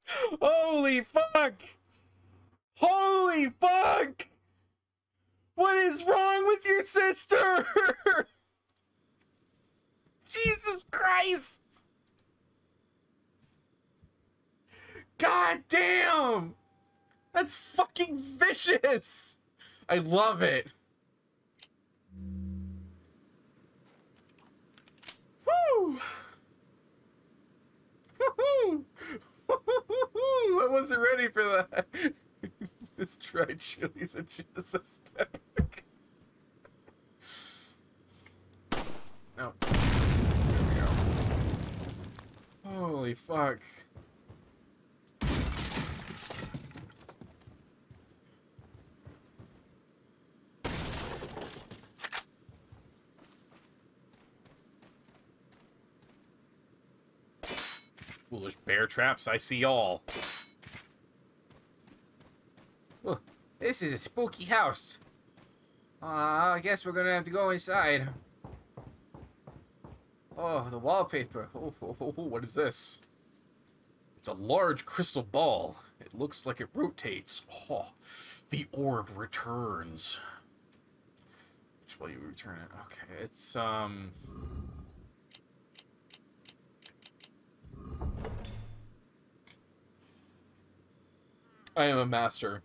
Holy fuck. Holy fuck. What is wrong with your sister? Jesus Christ. God damn! That's fucking vicious! I love it. Woo! I wasn't ready for that. This dried chilies and Jesus pepper. Oh. There we go. Holy fuck. Foolish bear traps, I see all. This is a spooky house. Uh, I guess we're gonna have to go inside. Oh, the wallpaper. Oh, oh, oh, oh, what is this? It's a large crystal ball. It looks like it rotates. Oh, the orb returns. Which will you return it? Okay, it's, um... I am a master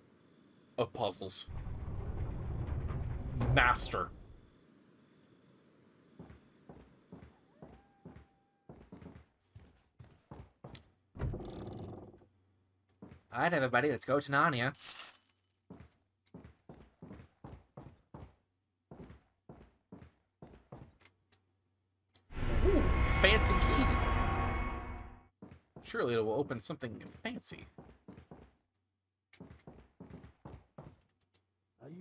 of puzzles. Master. Alright, everybody, let's go to Narnia. Ooh, fancy key. Surely it will open something fancy.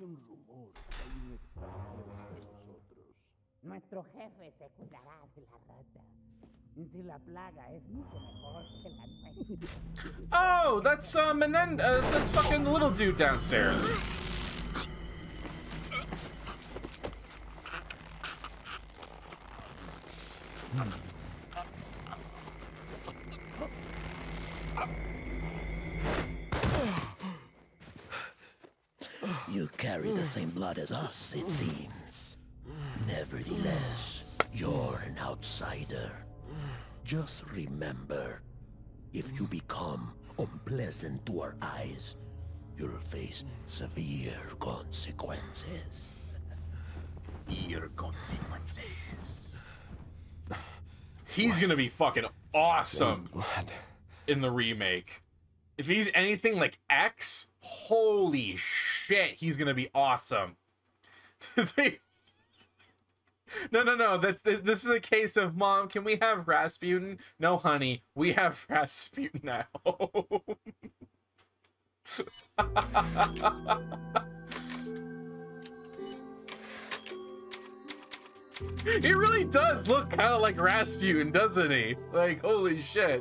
Hay un rumor, hay un extranjero entre nosotros. Nuestro jefe se cuidará de la rata. Si la plaga es mucho mejor que la nuestra. Oh, that's uh, Menend- uh, that's fucking the little dude downstairs. You carry the same blood as us, it seems. Nevertheless, you're an outsider. Just remember, if you become unpleasant to our eyes, you'll face severe consequences. Your consequences. He's gonna be fucking awesome in the remake. If he's anything like X, holy shit, he's gonna be awesome. They- no, no, no. That's this is a case of mom. Can we have Rasputin? No, honey, we have Rasputin now. he really does look kind of like Rasputin, doesn't he? Like, holy shit.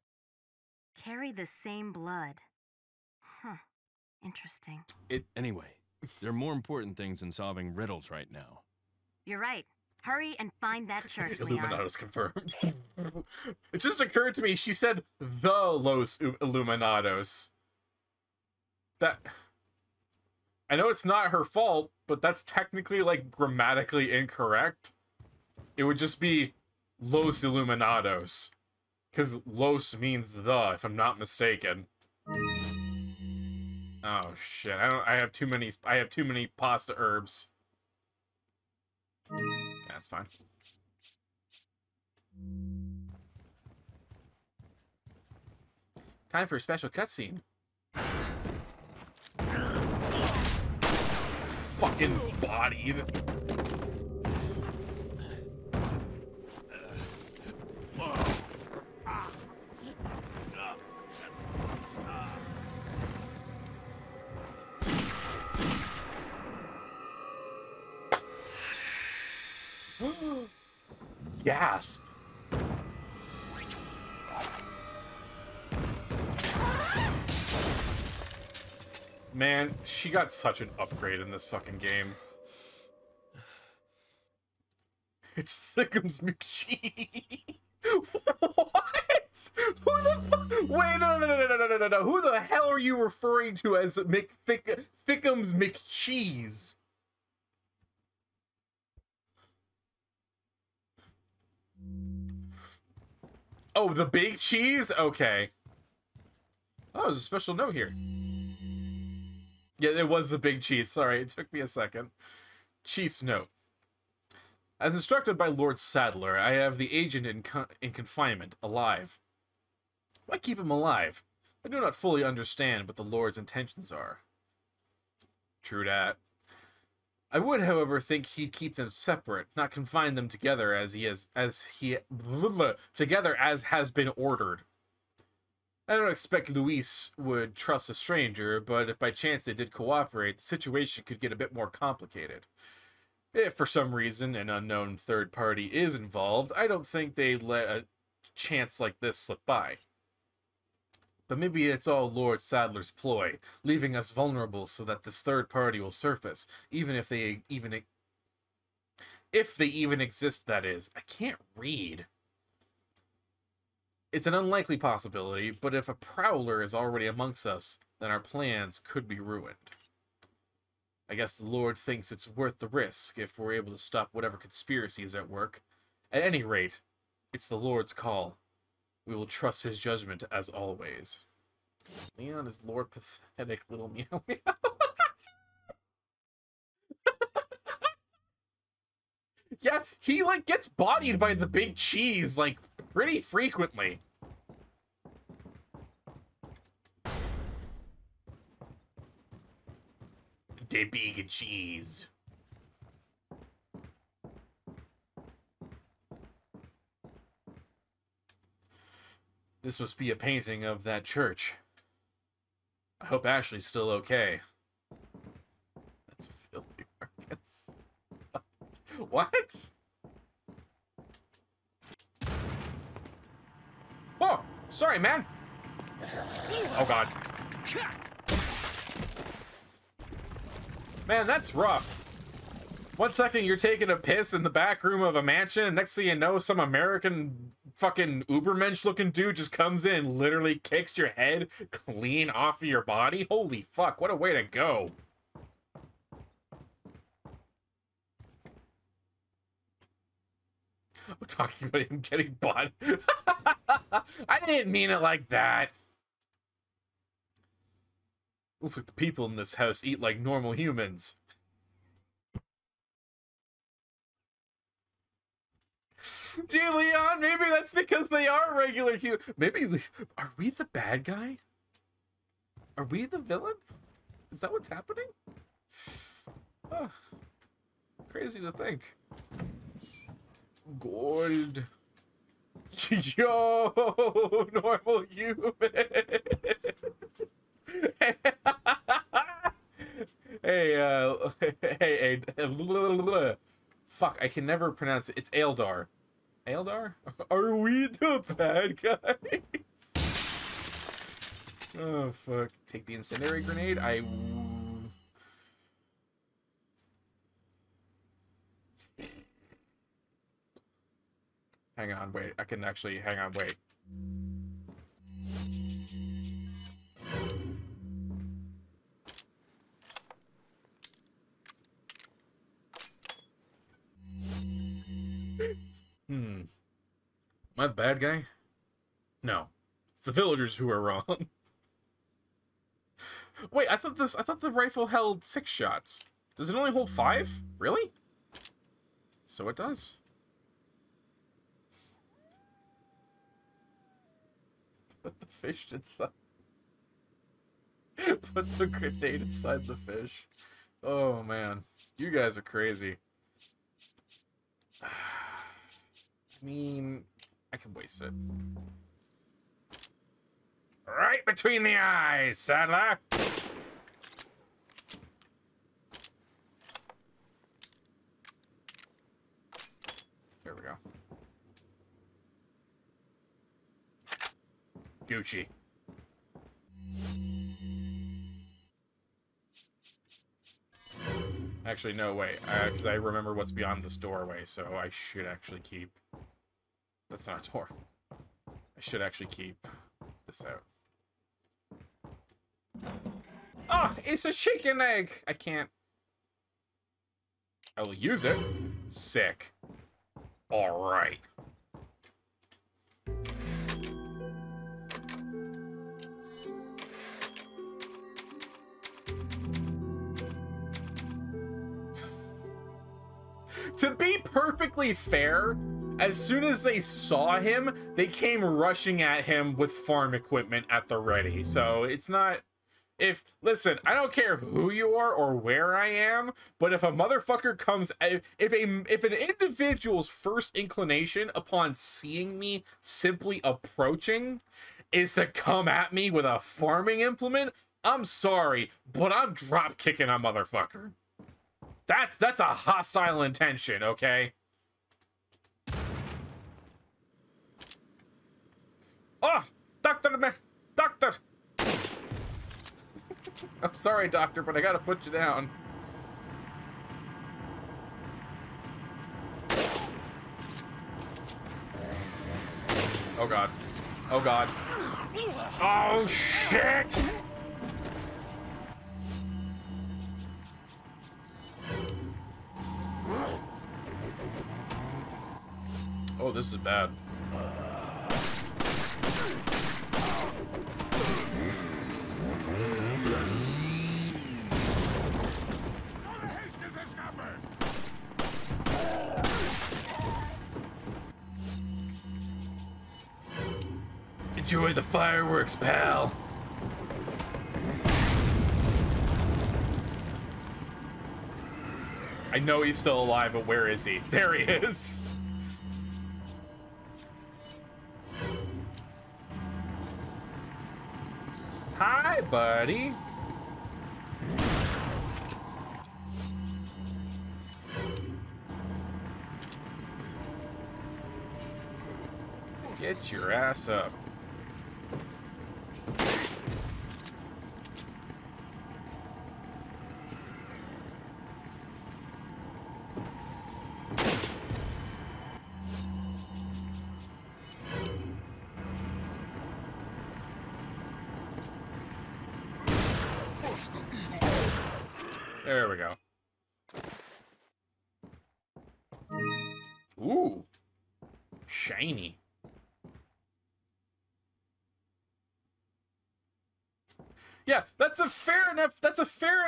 Carry the same blood. Huh. Interesting. It Anyway, there are more important things than solving riddles right now. You're right. Hurry and find that church, Illuminatus confirmed. it just occurred to me, she said the Los Illuminados. That. I know it's not her fault, but that's technically, like, grammatically incorrect. It would just be Los Illuminados. Because Los means the, if I'm not mistaken. Oh shit! I don't. I have too many. I have too many pasta herbs. That's fine. Time for a special cutscene. Fucking bodied. Gasp. Man, she got such an upgrade in this fucking game. It's Thickums McChee. what? Who the Wait, no, no, no, no, no, no, no, no. Who the hell are you referring to as McThick Thickums McCheese? Oh, the big cheese? Okay. Oh, there's a special note here. Yeah, it was the big cheese. Sorry, it took me a second. Chief's note. As instructed by Lord Saddler, I have the agent in, con in confinement, alive. Why keep him alive? I do not fully understand what the Lord's intentions are. True that. I would, however, think he'd keep them separate, not confine them together as he has as he together as has been ordered. I don't expect Luis would trust a stranger, but if by chance they did cooperate, the situation could get a bit more complicated. If for some reason an unknown third party is involved, I don't think they'd let a chance like this slip by. But maybe it's all Lord Saddler's ploy, leaving us vulnerable so that this third party will surface, even if they even if they even exist that is. I can't read. It's an unlikely possibility, but if a prowler is already amongst us, then our plans could be ruined. I guess the Lord thinks it's worth the risk if we're able to stop whatever conspiracy is at work. At any rate, it's the Lord's call. We will trust his judgment as always. Leon is Lord Pathetic Little Meow Meow. yeah, he like gets bodied by the big cheese like pretty frequently. The big cheese. This must be a painting of that church. I hope Ashley's still okay. That's filthy, Marcus. what? Oh, sorry, man. Oh, God. Man, that's rough. One second you're taking a piss in the back room of a mansion, and next thing you know, some American fucking Ubermensch looking dude just comes in literally kicks your head clean off of your body. Holy fuck, what a way to go. I'm talking about him getting bought. I didn't mean it like that. Looks like the people in this house eat like normal humans. Gee, Leon, maybe that's because they are regular humans. Maybe, are we the bad guy? Are we the villain? Is that what's happening? Oh, crazy to think. Gold. Yo, normal human. hey, uh, hey, hey, fuck, I can never pronounce it. It's Eldar. Eldar? Are we the bad guys? oh, fuck. Take the incendiary grenade. I... Hang on, wait. I can actually hang on, wait. Hmm. Am I the bad guy? No. It's the villagers who are wrong. Wait, I thought this I thought the rifle held six shots. Does it only hold five? Really? So it does. Put the fish inside. Put the grenade inside the fish. Oh man. You guys are crazy. I mean, I can waste it. Right between the eyes, Saddler! There we go. Gucci. Actually, no, wait. Uh, because I remember what's beyond this doorway, so I should actually keep... That's not a door. I should actually keep this out. Ah, oh, it's a chicken egg! I can't... I will use it. Sick. Alright. to be perfectly fair, as soon as they saw him, they came rushing at him with farm equipment at the ready. So it's not. If listen, I don't care who you are or where I am, but if a motherfucker comes, eh, if a if an individual's first inclination upon seeing me simply approaching is to come at me with a farming implement, I'm sorry, but I'm drop kicking a motherfucker. That's that's a hostile intention, okay? Oh, Doctor, Doctor. I'm sorry, Doctor, but I gotta put you down. Oh god. Oh god. Oh shit! Oh, this is bad. Enjoy the fireworks, pal. I know he's still alive, but where is he? There he is. Hi, buddy. Get your ass up.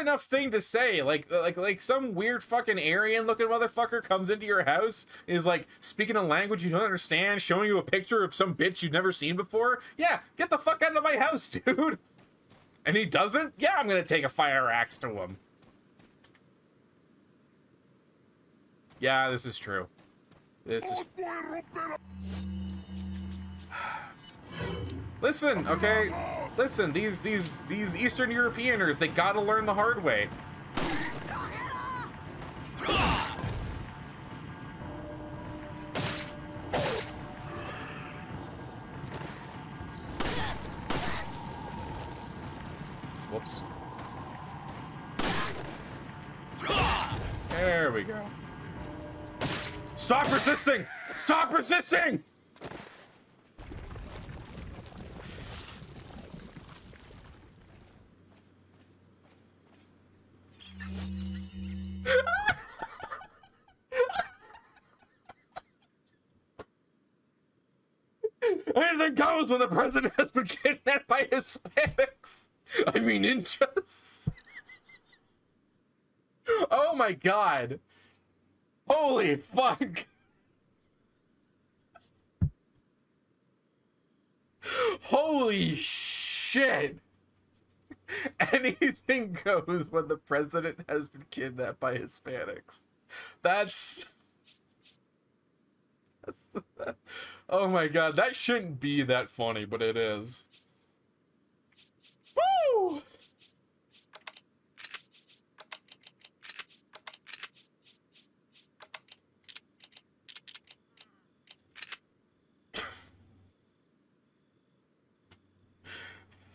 Enough thing to say. Like like like some weird fucking Aryan looking motherfucker comes into your house, is like speaking a language you don't understand, showing you a picture of some bitch you've never seen before. Yeah, get the fuck out of my house, dude. And he doesn't? Yeah, I'm gonna take a fire axe to him. Yeah, this is true. This is... Listen, okay? Listen, these these these Eastern Europeaners, they gotta learn the hard way. Goes when the president has been kidnapped by Hispanics. I mean ninjas. oh my god. Holy fuck. Holy shit. Anything goes when the president has been kidnapped by Hispanics. That's that's oh my god, that shouldn't be that funny, but it is. Woo!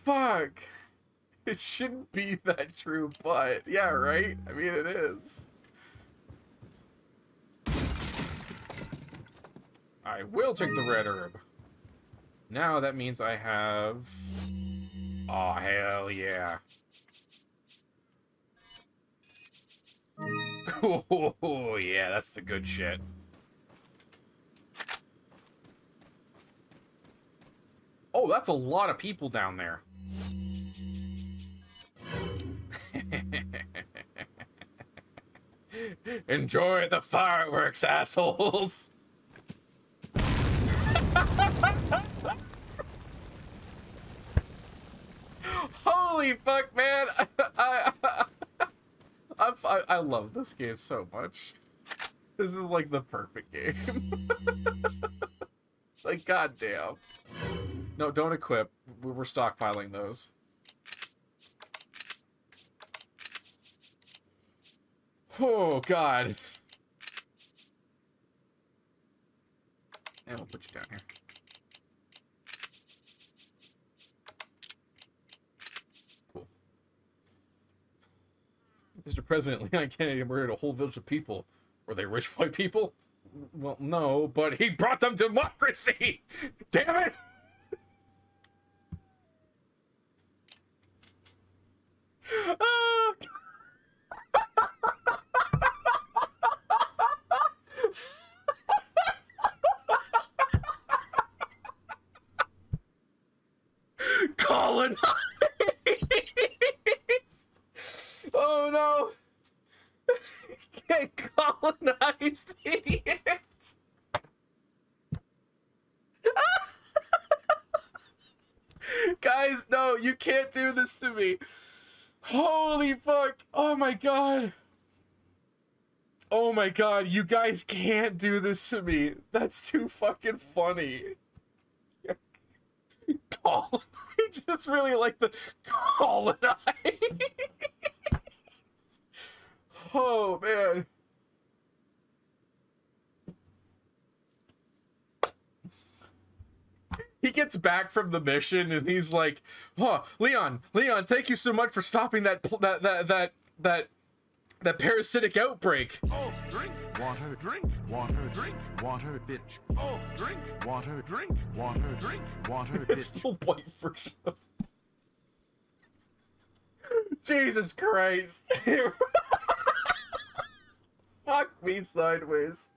Fuck. It shouldn't be that true, but yeah, right? I mean, it is. I will take the red herb. Now that means I have... Oh, hell yeah. Oh, yeah, that's the good shit. Oh, that's a lot of people down there. Enjoy the fireworks, assholes! Holy fuck, man! I, I, I, I, love this game so much. This is like the perfect game. like, goddamn. No, don't equip. We're stockpiling those. Oh, God. And we'll put you down here. Mr. President, Leon Kennedy murdered a whole village of people. Were they rich white people? Well, no, but he brought them democracy! Damn it! oh, colonized. oh no. Get colonized, idiots. Guys, no, you can't do this to me. Holy fuck. Oh my god. Oh my god, you guys can't do this to me. That's too fucking funny. Colonize. just really like the colonize. oh man. He gets back from the mission and he's like, "Oh, Leon, Leon, thank you so much for stopping that that that that that that parasitic outbreak." Oh, drink water, drink water, drink water, bitch. Oh, drink water, drink water, drink water, bitch. it's the white version of Jesus Christ. Fuck me sideways.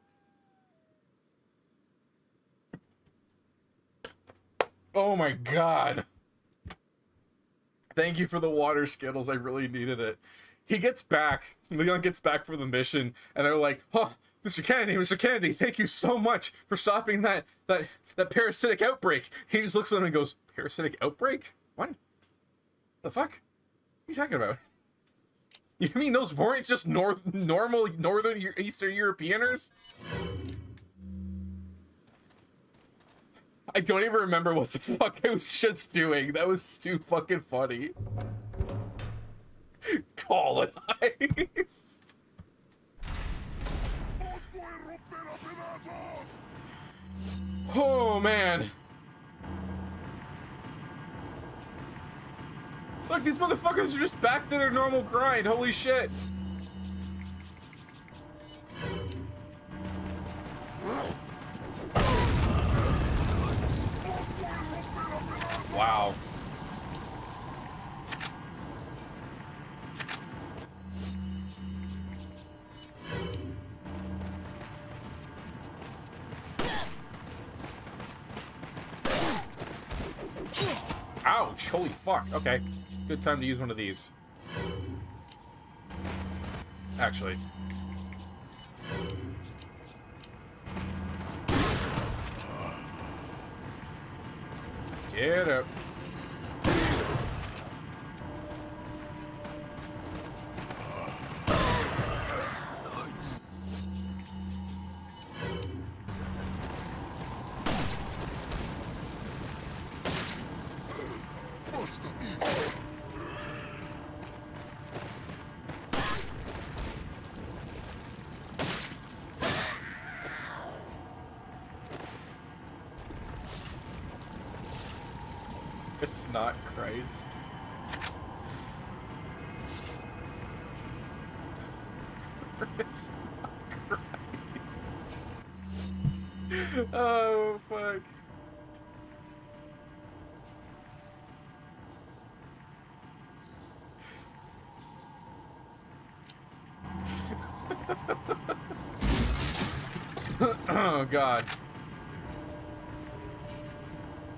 Oh my god. Thank you for the water skittles. I really needed it. He gets back. Leon gets back from the mission, and they're like, "Oh, Mr. Kennedy, Mr. Kennedy, thank you so much for stopping that that that parasitic outbreak." He just looks at him and goes, "Parasitic outbreak? What? The fuck? What are you talking about? You mean those weren't just north normal northern Eastern Europeaners?" I don't even remember what the fuck I was just doing. That was too fucking funny. Colonized. Oh man. Look, these motherfuckers are just back to their normal grind. Holy shit. Wow. Ouch! Holy fuck. Okay. Good time to use one of these. Actually. Get up. Oh, God.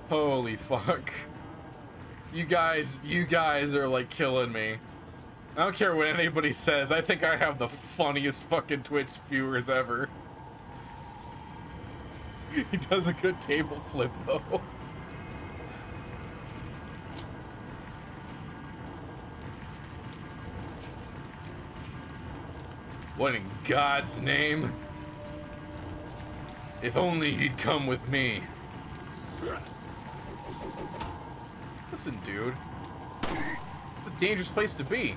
Holy fuck. You guys, you guys are like killing me. I don't care what anybody says. I think I have the funniest fucking Twitch viewers ever. He does a good table flip though. What in God's name? If only he'd come with me. Listen, dude. It's a dangerous place to be.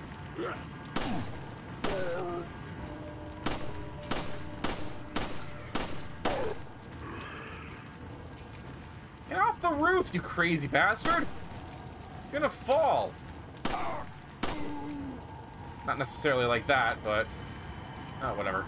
Get off the roof, you crazy bastard! You're gonna fall. Not necessarily like that, but... Oh, whatever.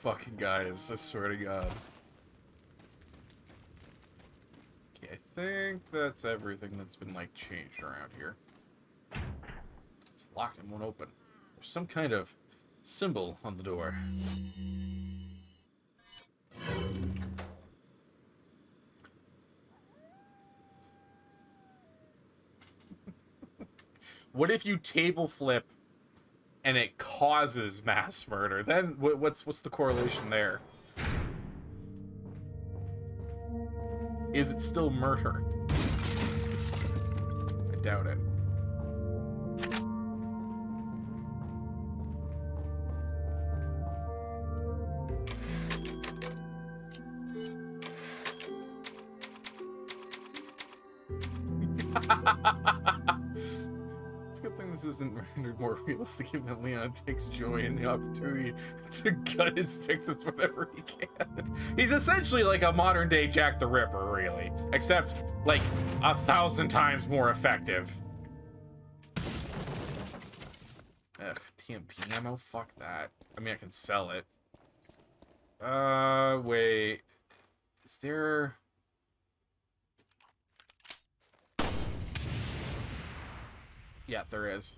Fucking guys, I swear to God. Okay, I think that's everything that's been, like, changed around here. It's locked and won't open. There's some kind of symbol on the door. what if you table flip and it causes mass murder? Then what's what's the correlation there? Is it still murder? I doubt it. isn't rendered more realistic given Leon takes joy in the opportunity to gut his victims whenever he can. He's essentially like a modern day Jack the Ripper, really. Except, like, a thousand times more effective. Ugh, TMP ammo? Fuck that. I mean, I can sell it. Uh, wait. Is there... Yeah, there is.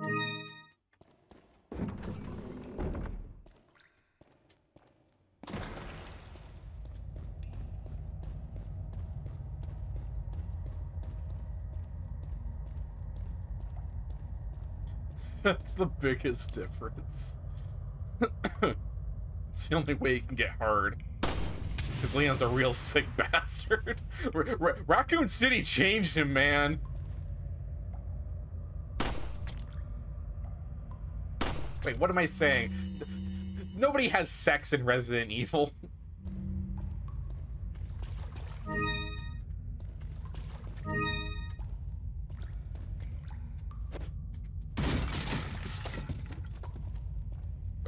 That's the biggest difference. it's the only way you can get hard. Because Leon's a real sick bastard. Ra- Ra- Raccoon City changed him, man. Wait, what am I saying? Nobody has sex in Resident Evil.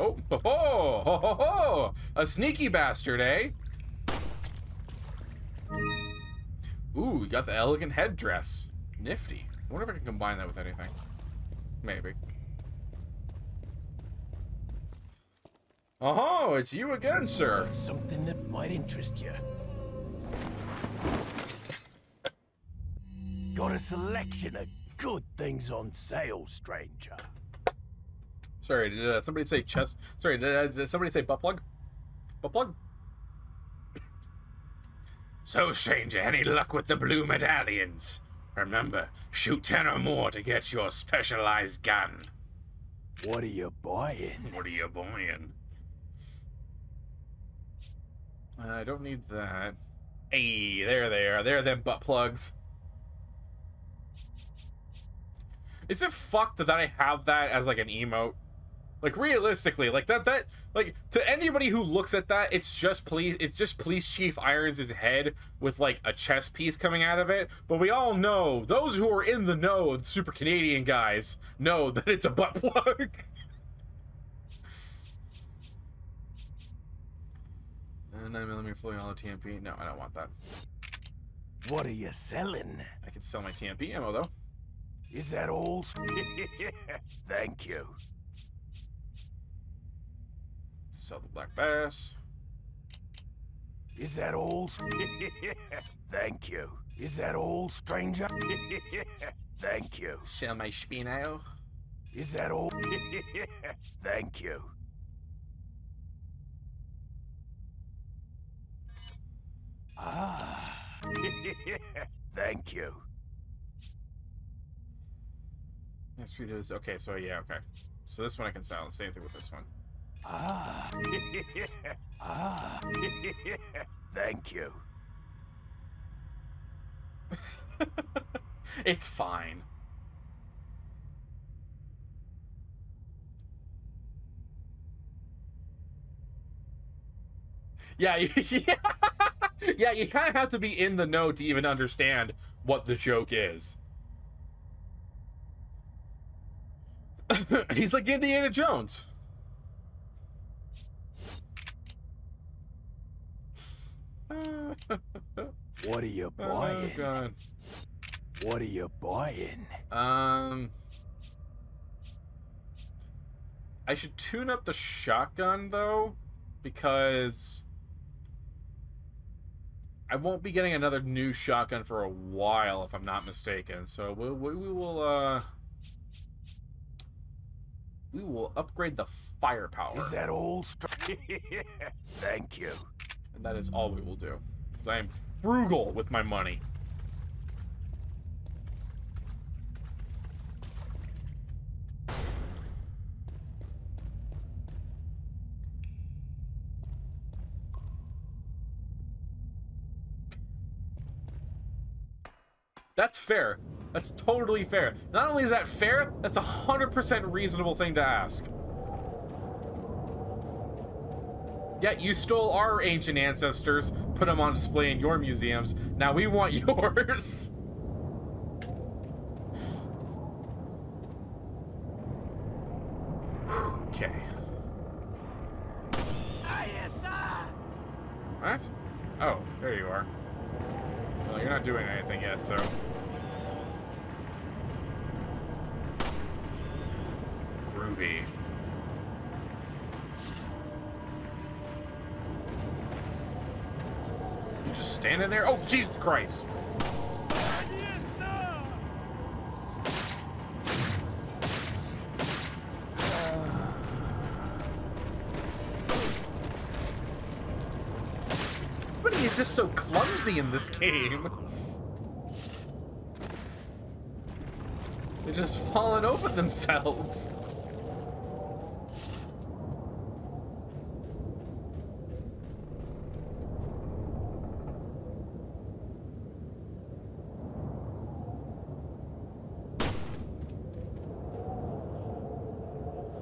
Oh, ho, ho, ho, ho, ho. A sneaky bastard, eh? Ooh, you got the elegant headdress. Nifty. I wonder if I can combine that with anything. Maybe. Oh, it's you again, sir. Something that might interest you. Got a selection of good things on sale, stranger. Sorry, did uh, somebody say chest? Sorry, did, uh, did somebody say butt plug? Butt plug? So, stranger, any luck with the blue medallions? Remember, shoot ten or more to get your specialized gun. What are you buying? What are you buying? Uh, I don't need that. Hey, there they are. There are them butt plugs. Is it fucked that I have that as like an emote? Like realistically, like that that like to anybody who looks at that, it's just police it's just police chief Irons' head with like a chess piece coming out of it. But we all know, those who are in the know of the super Canadian guys know that it's a butt plug. 9mm fully auto TMP. No, I don't want that. What are you selling? I can sell my TMP ammo though. Is that all? Thank you. Sell the black bass. Is that all? Thank you. Is that all, stranger? Thank you. Sell my spinel. Is that all? Thank you. Ah. Thank you. Yes, three does. Okay, so yeah, okay. So this one I can sell. Same thing with this one. Ah. ah. Thank you. it's fine. Yeah, yeah, yeah. You kind of have to be in the know to even understand what the joke is. He's like Indiana Jones. What are you Oh buying? god. What are you buying? Um, I should tune up the shotgun though, because I won't be getting another new shotgun for a while, if I'm not mistaken. So we, we, we will uh, we will upgrade the firepower, Is that all? Str- Thank you. and that is all we will do, because I am frugal with my money. That's fair. That's totally fair. Not only is that fair, that's a 100% reasonable thing to ask. Yeah, you stole our ancient ancestors, put them on display in your museums. Now we want yours. okay. What? Oh, there you are. Well, you're not doing anything yet, so. Groovy. You just standing there? Oh, Jesus Christ! Everybody is just so clumsy in this game. They're just falling over themselves.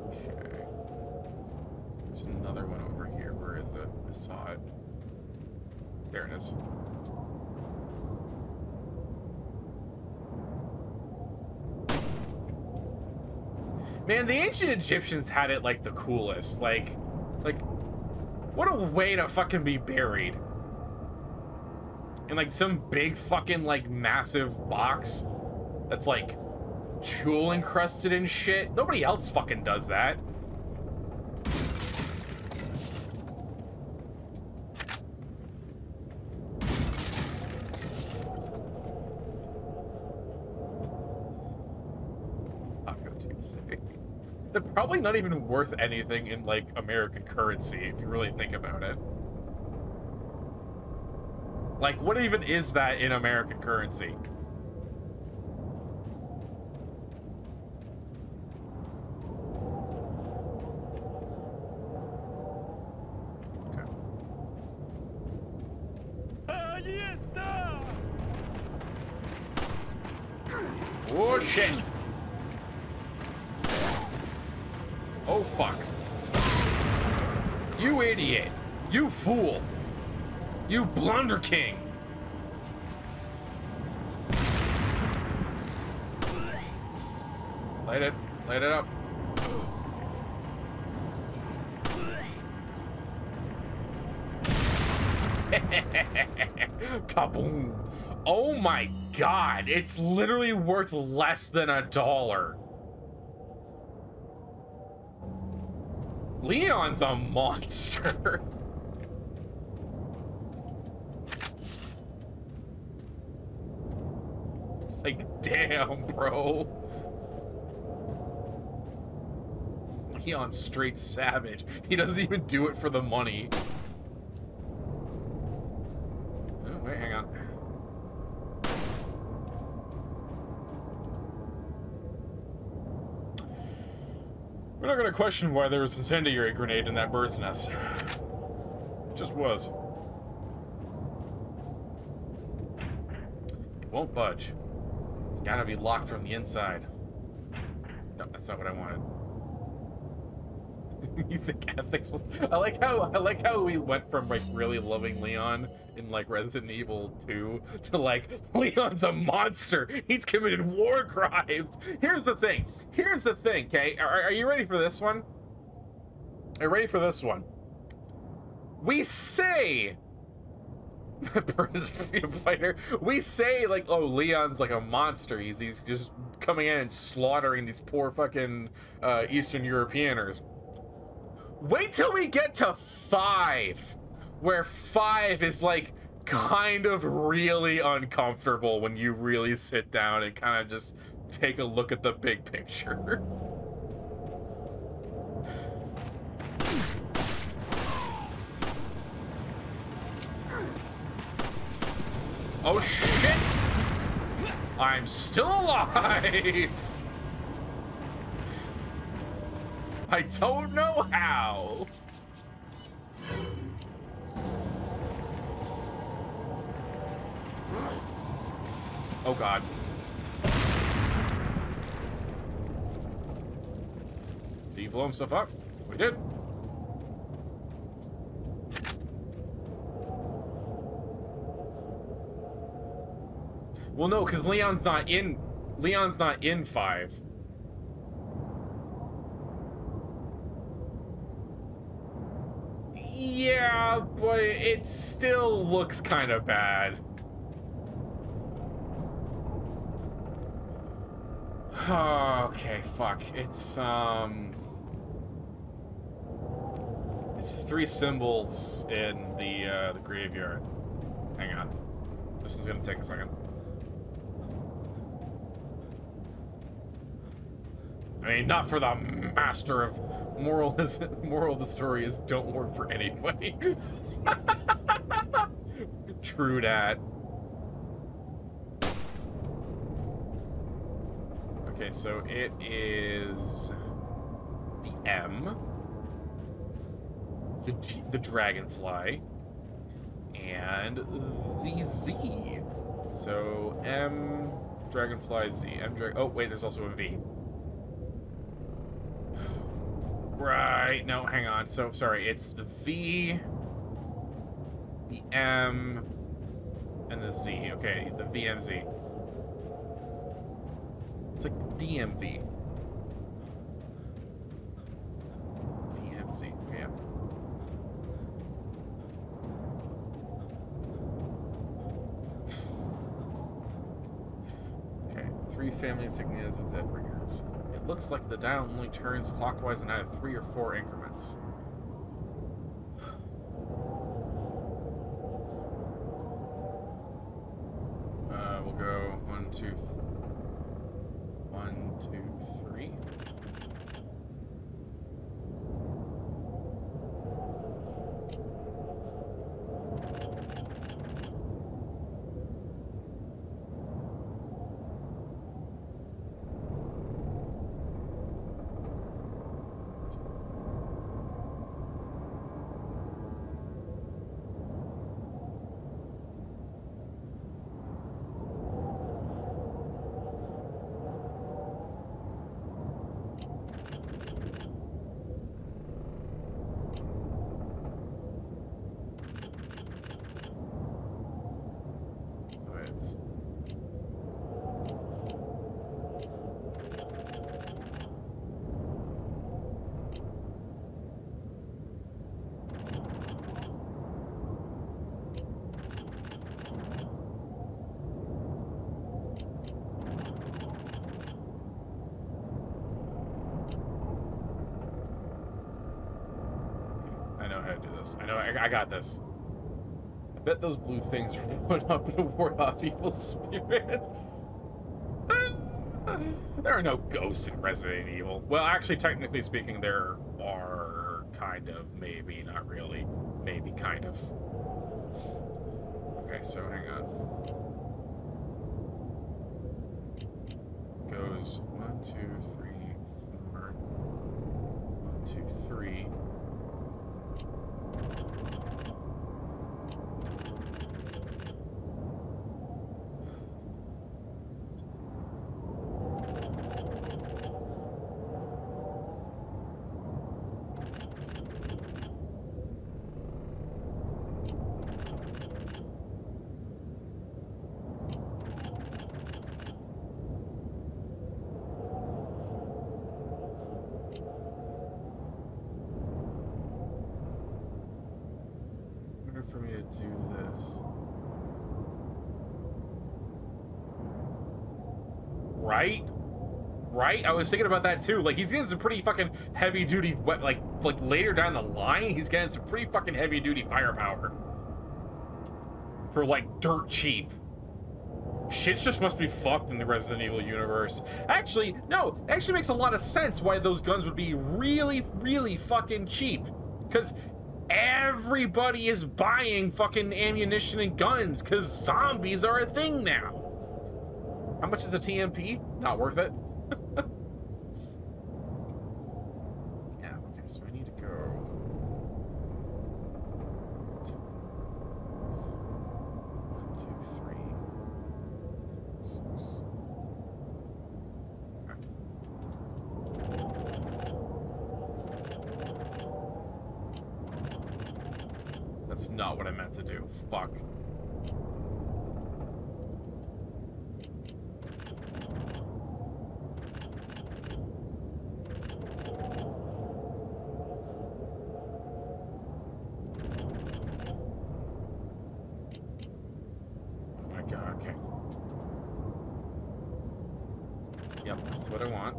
Okay. There's another one over here. Where is it? I saw it. There it is. Man, the ancient Egyptians had it like the coolest. Like, like, what a way to fucking be buried. In like some big fucking like massive box that's like jewel encrusted and shit. Nobody else fucking does that. Probably not even worth anything in like American currency if you really think about it. Like, what even is that in American currency? Okay. Oh shit! Oh fuck. You idiot! You fool! You blunder king! Light it. Light it up. Kaboom. Oh my god, it's literally worth less than a dollar. Leon's a monster. like, damn, bro. Leon's straight savage. He doesn't even do it for the money. Oh, wait, hang on. We're not gonna question why there was an incendiary grenade in that bird's nest. It just was. It won't budge. It's gotta be locked from the inside. No, that's not what I wanted. you think ethics was I like how I like how we went from like really loving Leon in like Resident Evil 2 to like Leon's a monster. He's committed war crimes. Here's the thing. Here's the thing, okay? Are, are you ready for this one? Are you ready for this one? We say A freedom fighter. We say like, oh, Leon's like a monster. He's he's just coming in and slaughtering these poor fucking uh, Eastern Europeaners. Wait till we get to five, where five is like kind of really uncomfortable when you really sit down and kind of just take a look at the big picture. Oh shit! I'm still alive! I don't know how. Oh god. Did he blow himself up? We did. Well, no, because Leon's not in. Leon's not in five. Yeah, but it still looks kind of bad. okay, fuck. It's, um... It's three symbols in the, uh, the graveyard. Hang on. This is gonna take a second. I mean, not for the master of moralism. Moral of the story is don't work for anybody. True that. Okay, so it is the M, the G, the dragonfly, and the Z. So M, dragonfly, Z. M, dra oh wait, there's also a V. Right. No, hang on. So sorry. It's the V, the M, and the Z. Okay, the VMZ. It's like DMV. DMZ. Yeah. okay. Three family insignias of that. Looks like the dial only turns clockwise in either three or four increments. Uh, we'll go one, two, one, two, three. So it's I know how to do this. I know. I, I got this. I bet those blue things were put up to ward off evil spirits. there are no ghosts in Resident Evil. Well, actually, technically speaking, there are kind of, maybe, not really. Maybe, kind of. Okay, so hang on. Goes one, two, three, four. One, two, three. In order for me to do this. Right? Right? I was thinking about that too. Like he's getting some pretty fucking heavy duty like like later down the line, he's getting some pretty fucking heavy duty firepower. For like dirt cheap. Shit just must be fucked in the Resident Evil universe. Actually, no, it actually makes a lot of sense why those guns would be really, really fucking cheap. Because everybody is buying fucking ammunition and guns because zombies are a thing now. How much is the TMP? Not worth it. yeah, okay, so I need to go. One, two, three, six. That's not what I meant to do. Fuck. Oh my god, okay. Yep, that's what I want.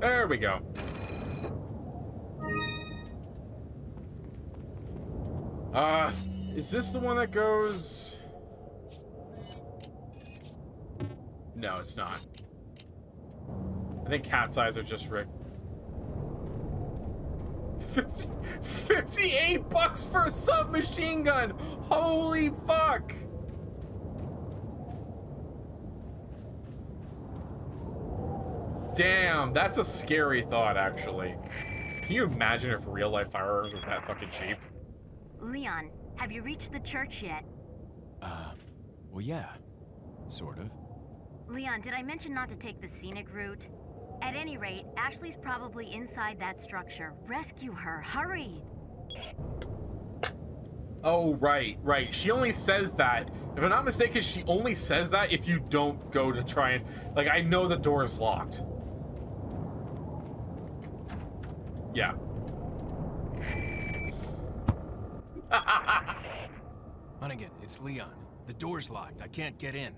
There we go. Uh, is this the one that goes... No, it's not. I think cat's eyes are just Rick. 50, 58 bucks for a submachine gun! Holy fuck! Damn, that's a scary thought, actually. Can you imagine if real life firearms were that fucking cheap? Leon, have you reached the church yet? Uh, well, yeah. Sort of. Leon, did I mention not to take the scenic route? At any rate, Ashley's probably inside that structure. Rescue her, hurry! Oh, right, right. She only says that. If I'm not mistaken, she only says that if you don't go to try and... Like, I know the door is locked. Yeah. Hunnigan, it's Leon. The door's locked. I can't get in.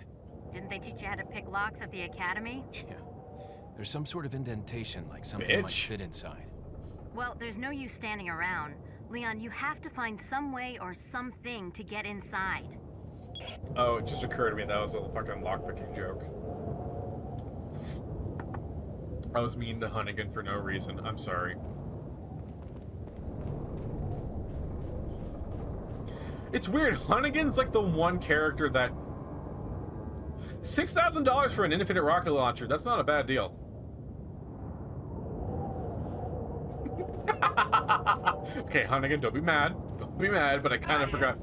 Didn't they teach you how to pick locks at the academy? Yeah. There's some sort of indentation, like something might fit inside. Well, there's no use standing around. Leon, you have to find some way or something to get inside. Oh, it just occurred to me that was a fucking lockpicking joke. I was mean to Hunnigan for no reason. I'm sorry. It's weird. Hunnigan's like the one character that. $6,000 for an infinite rocket launcher. That's not a bad deal. okay, Hunnigan, don't be mad. Don't be mad, but I kind of forgot.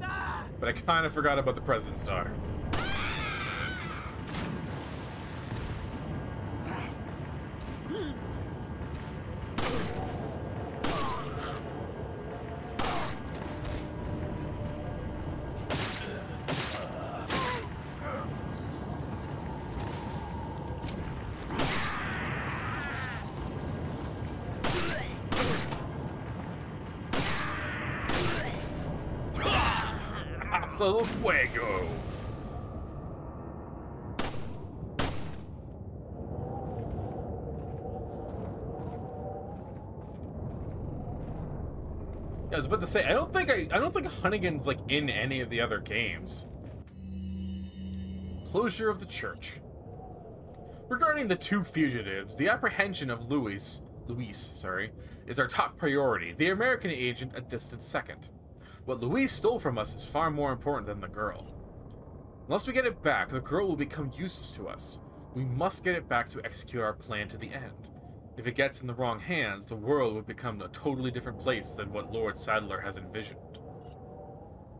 But I kind of forgot about the president's daughter. Hasta el fuego. Yeah, I was about to say, I don't think I, I don't think Hunnigan's like in any of the other games. Closure of the church. Regarding the two fugitives, the apprehension of Luis, Luis, sorry, is our top priority. The American agent a distant second. What Luis stole from us is far more important than the girl. Unless we get it back, the girl will become useless to us. We must get it back to execute our plan to the end. If it gets in the wrong hands, the world would become a totally different place than what Lord Saddler has envisioned.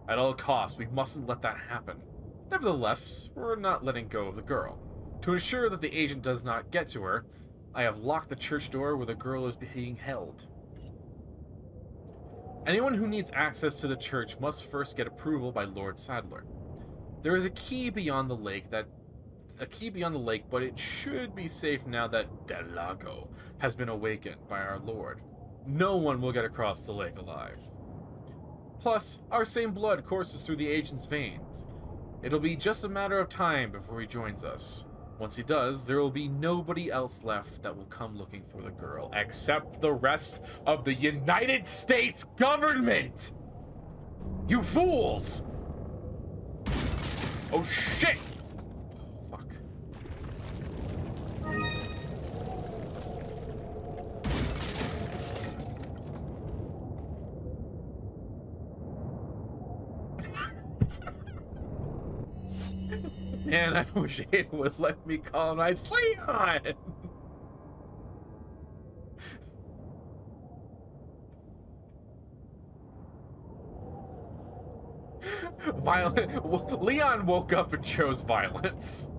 At all costs, we mustn't let that happen. Nevertheless, we're not letting go of the girl. To ensure that the agent does not get to her, I have locked the church door where the girl is being held. Anyone who needs access to the church must first get approval by Lord Saddler. There is a key beyond the lake that a key beyond the lake, but it should be safe now that Del Lago has been awakened by our Lord. No one will get across the lake alive. Plus, our same blood courses through the agent's veins. It'll be just a matter of time before he joins us. Once he does, there will be nobody else left that will come looking for the girl, except the rest of the United States government! You fools! Oh shit! Man, I wish it would let me colonize Leon! Violent. Leon woke up and chose violence.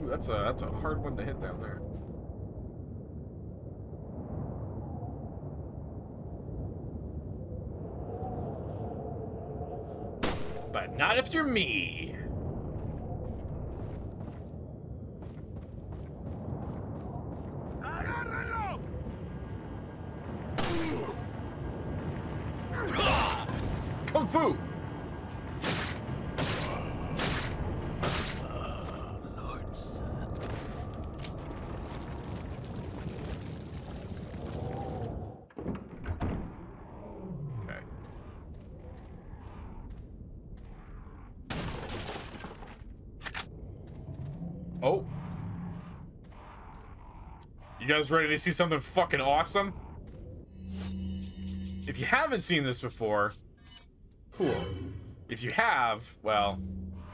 Ooh, that's a that's a hard one to hit down there. But not you're me. Kung Fu! Okay. Oh. You guys ready to see something fucking awesome? If you haven't seen this before, cool. If you have, well,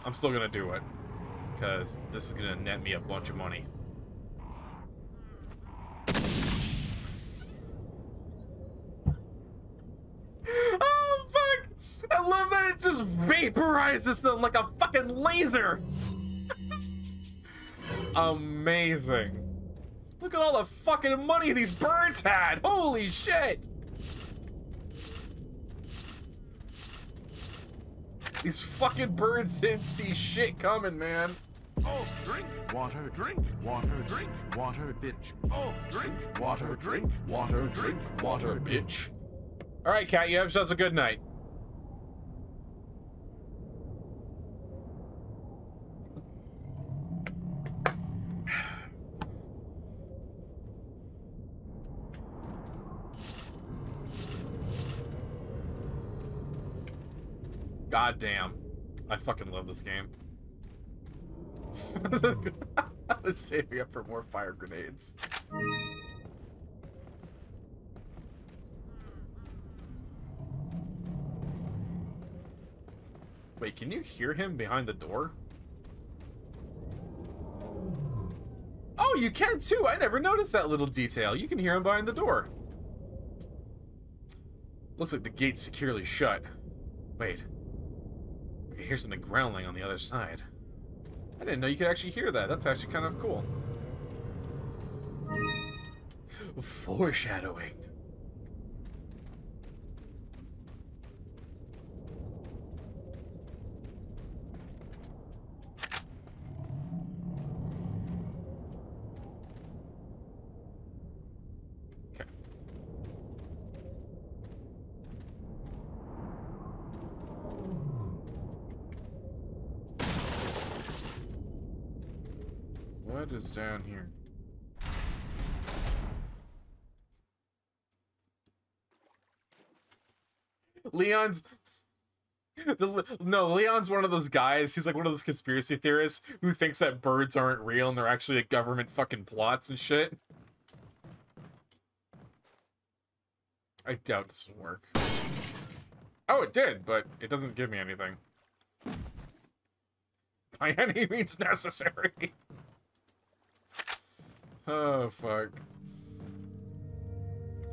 I'm still gonna do it. Because this is gonna net me a bunch of money. Oh, fuck! I love that it just vaporizes them like a fucking laser! Amazing. Look at all the fucking money these birds had! Holy shit! These fucking birds didn't see shit coming, man. Oh, drink water, drink water, drink water, bitch. Oh, drink water, drink water, drink water, bitch. All right, cat, you have yourself a good night. God damn. I fucking love this game. Let's save me up for more fire grenades. Wait, can you hear him behind the door? Oh, you can too! I never noticed that little detail. You can hear him behind the door. Looks like the gate's securely shut. Wait. Can hear something growling on the other side. I didn't know you could actually hear that. That's actually kind of cool. Foreshadowing. Okay. What is down here? Leon's the, no, Leon's one of those guys. He's like one of those conspiracy theorists who thinks that birds aren't real and they're actually a government fucking plots and shit. I doubt this will work. Oh, it did, but it doesn't give me anything. By any means necessary. oh, fuck.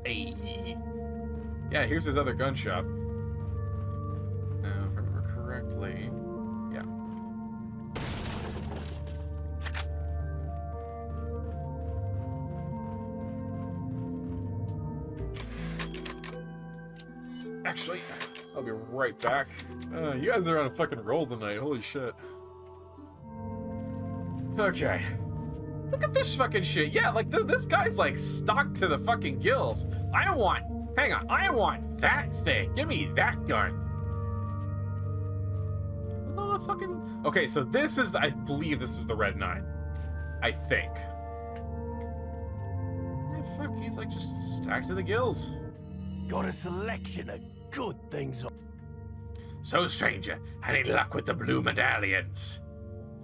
Hey. Yeah, here's his other gun shop. Correctly, yeah. Actually, I'll be right back. Uh, you guys are on a fucking roll tonight. Holy shit. Okay. Look at this fucking shit. Yeah, like th this guy's like stocked to the fucking gills. I want. Hang on. I want that thing. Give me that gun. Fucking. Okay, so this is. I believe this is the Red Nine. I think. Yeah, fuck. He's like just stacked to the gills. Got a selection of good things. So, stranger, any luck with the blue medallions?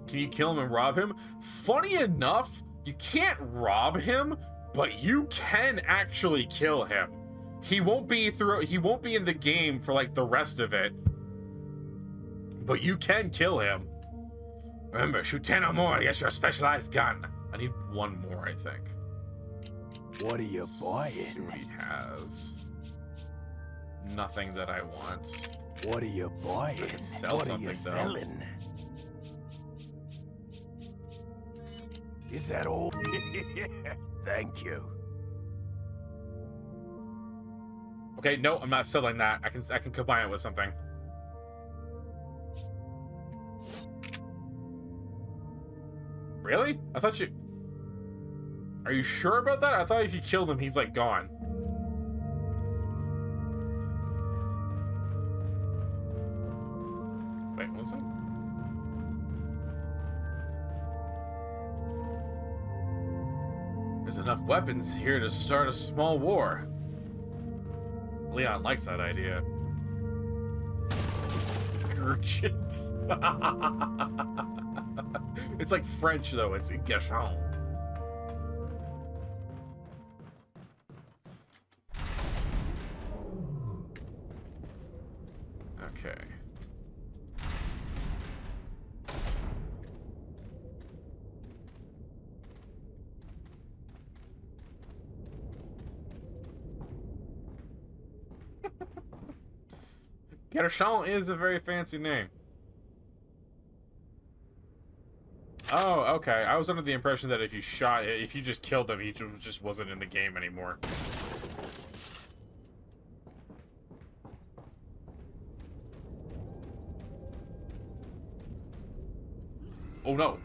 Can you kill him and rob him? Funny enough, you can't rob him, but you can actually kill him. He won't be through he won't be in the game for like the rest of it. But you can kill him. Remember, shoot 10 or more to get your specialized gun. I need one more, I think. What are you buying? he has. Nothing that I want. What are you buying? I can sell what are you something, though. selling? Is that all? Thank you. Okay, no, I'm not selling that. I can I can combine it with something. Really? I thought you. Are you sure about that? I thought if you killed him, he's like gone. Wait, what's that? There's enough weapons here to start a small war. Leon likes that idea. Gurchins. it's like French though, it's Gachon. Okay. Gershon is a very fancy name. Oh, okay. I was under the impression that if you shot, if you just killed him, he just wasn't in the game anymore. Oh no.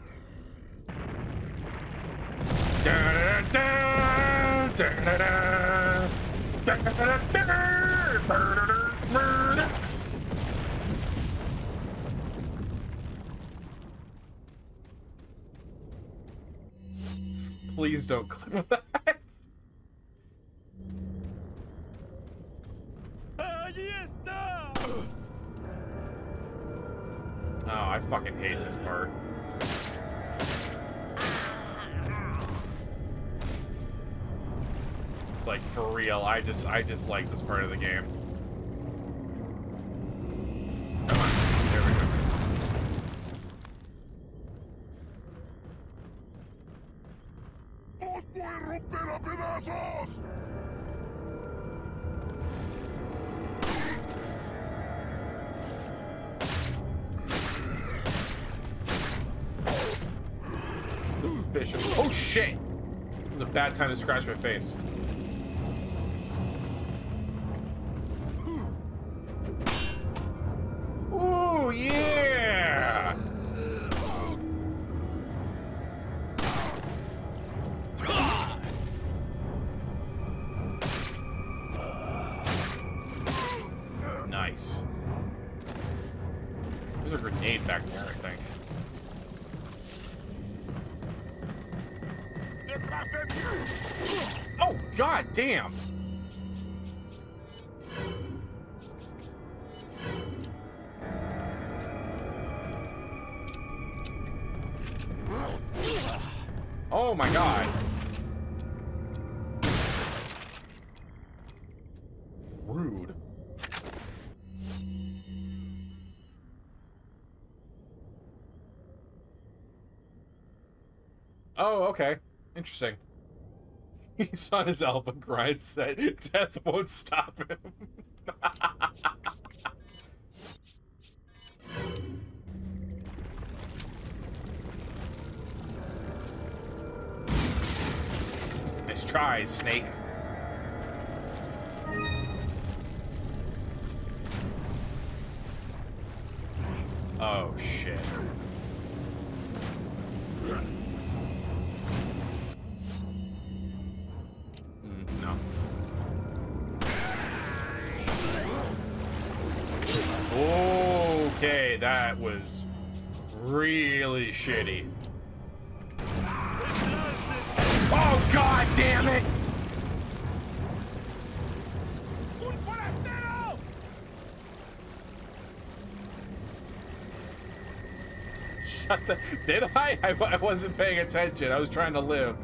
Da, da, da, Please don't clip that. Oh, I fucking hate this part. Like for real, I just I dislike this part of the game. Oh shit! It was a bad time to scratch my face. Okay. Interesting. He's on his alpha grind set. Death won't stop him. nice try, Snake. Oh, shit. Okay, that was really shitty. Oh god damn it! Shut the... Did I? I? I wasn't paying attention. I was trying to live.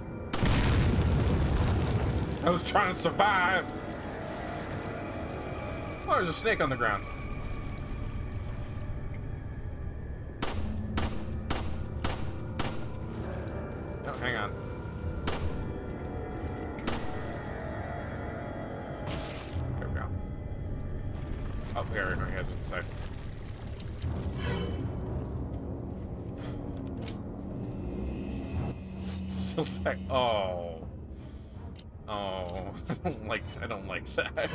I was trying to survive. Oh, there's a snake on the ground. I don't like that.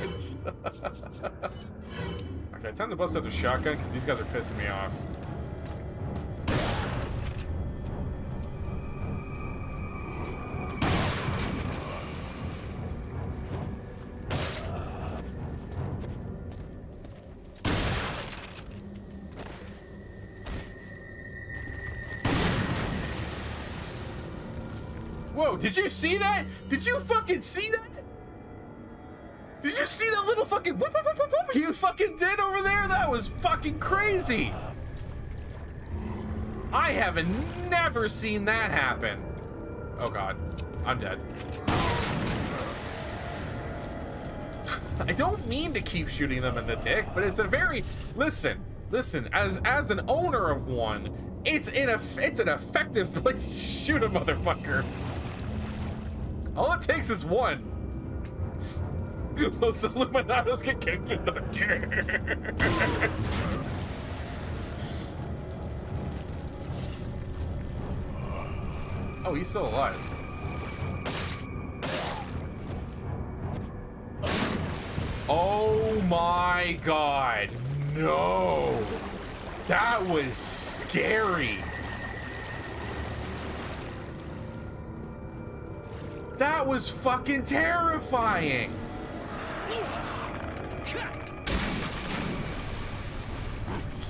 okay, time to bust out the shotgun because these guys are pissing me off. Whoa, did you see that? Did you fucking see that? Fucking whoop, whoop, whoop, whoop, he fucking did over there? That was fucking crazy. I haven't never seen that happen. Oh god, I'm dead. I don't mean to keep shooting them in the dick, but it's a very listen, listen. As as an owner of one, it's in a it's an effective place to shoot a motherfucker. All it takes is one. Los Illuminados get kicked in the dirt. oh, he's still alive. Oh my god, no! That was scary! That was fucking terrifying!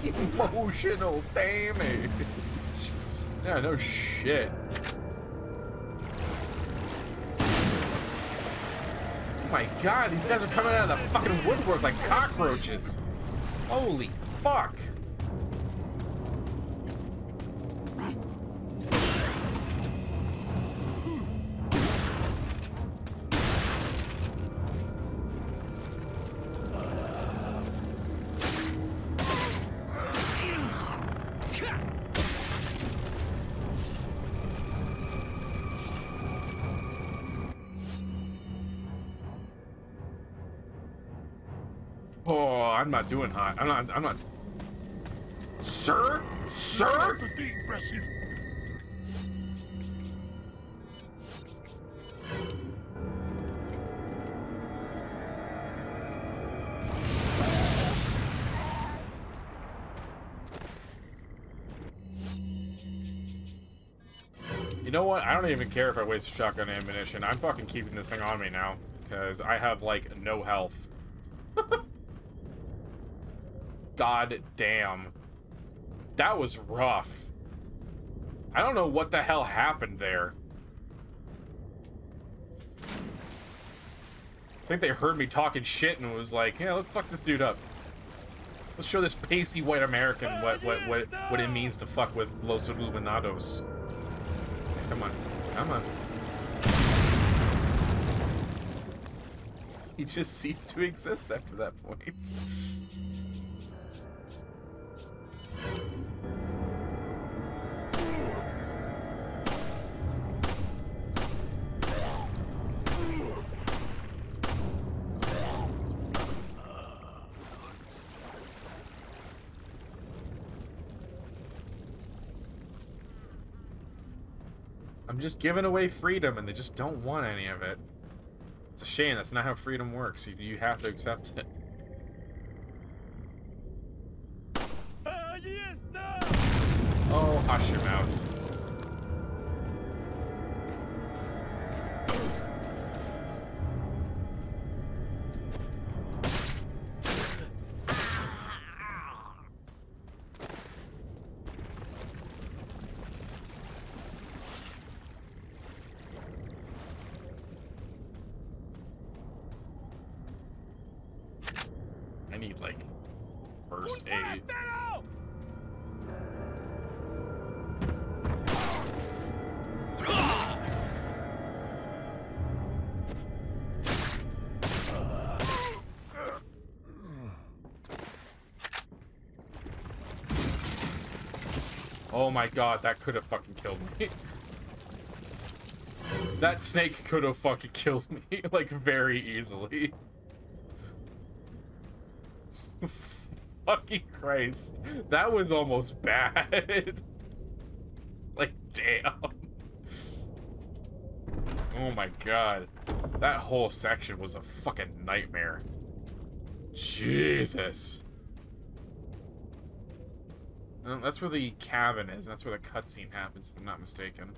Emotional damage. Yeah, no shit. Oh my god, these guys are coming out of the fucking woodwork like cockroaches. Holy fuck. Oh, I'm not doing hot. I'm not. I'm not. Sir, sir. You know what? I don't even care if I waste shotgun ammunition. I'm fucking keeping this thing on me now. Because I have, like, no health. God damn. That was rough. I don't know what the hell happened there. I think they heard me talking shit and was like, yeah, let's fuck this dude up. Let's show this pasty white American what what what what it means to fuck with Los Illuminados. Come on. Come on. He just ceased to exist after that point. I'm just giving away freedom and they just don't want any of it. It's a shame. That's not how freedom works. You, you have to accept it. Oh, hush your mouth. My god, that could have fucking killed me. that snake could have fucking killed me, like, very easily. fucking Christ. That was almost bad. like, damn. Oh my god. That whole section was a fucking nightmare. Jesus. That's where the cabin is. That's where the cutscene happens, if I'm not mistaken.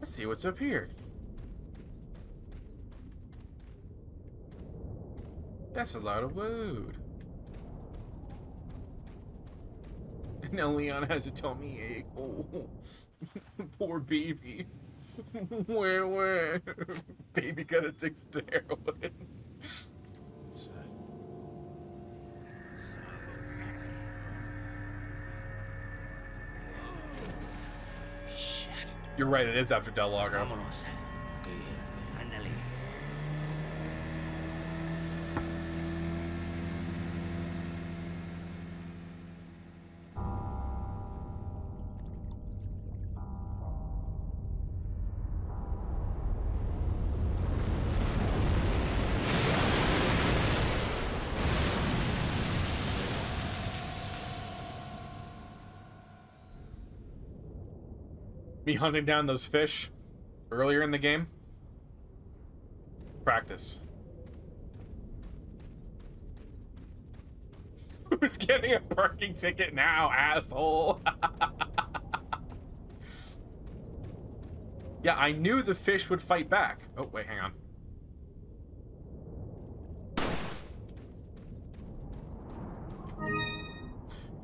Let's see what's up here. That's a lot of wood. And now Leon has a tummy ache. Oh, poor baby. where, where? baby got to heroin. You're right, it is after Del Lago. Vámonos. Hunting down those fish earlier in the game. Practice. Who's getting a parking ticket now, asshole? Yeah, I knew the fish would fight back. Oh, wait, hang on.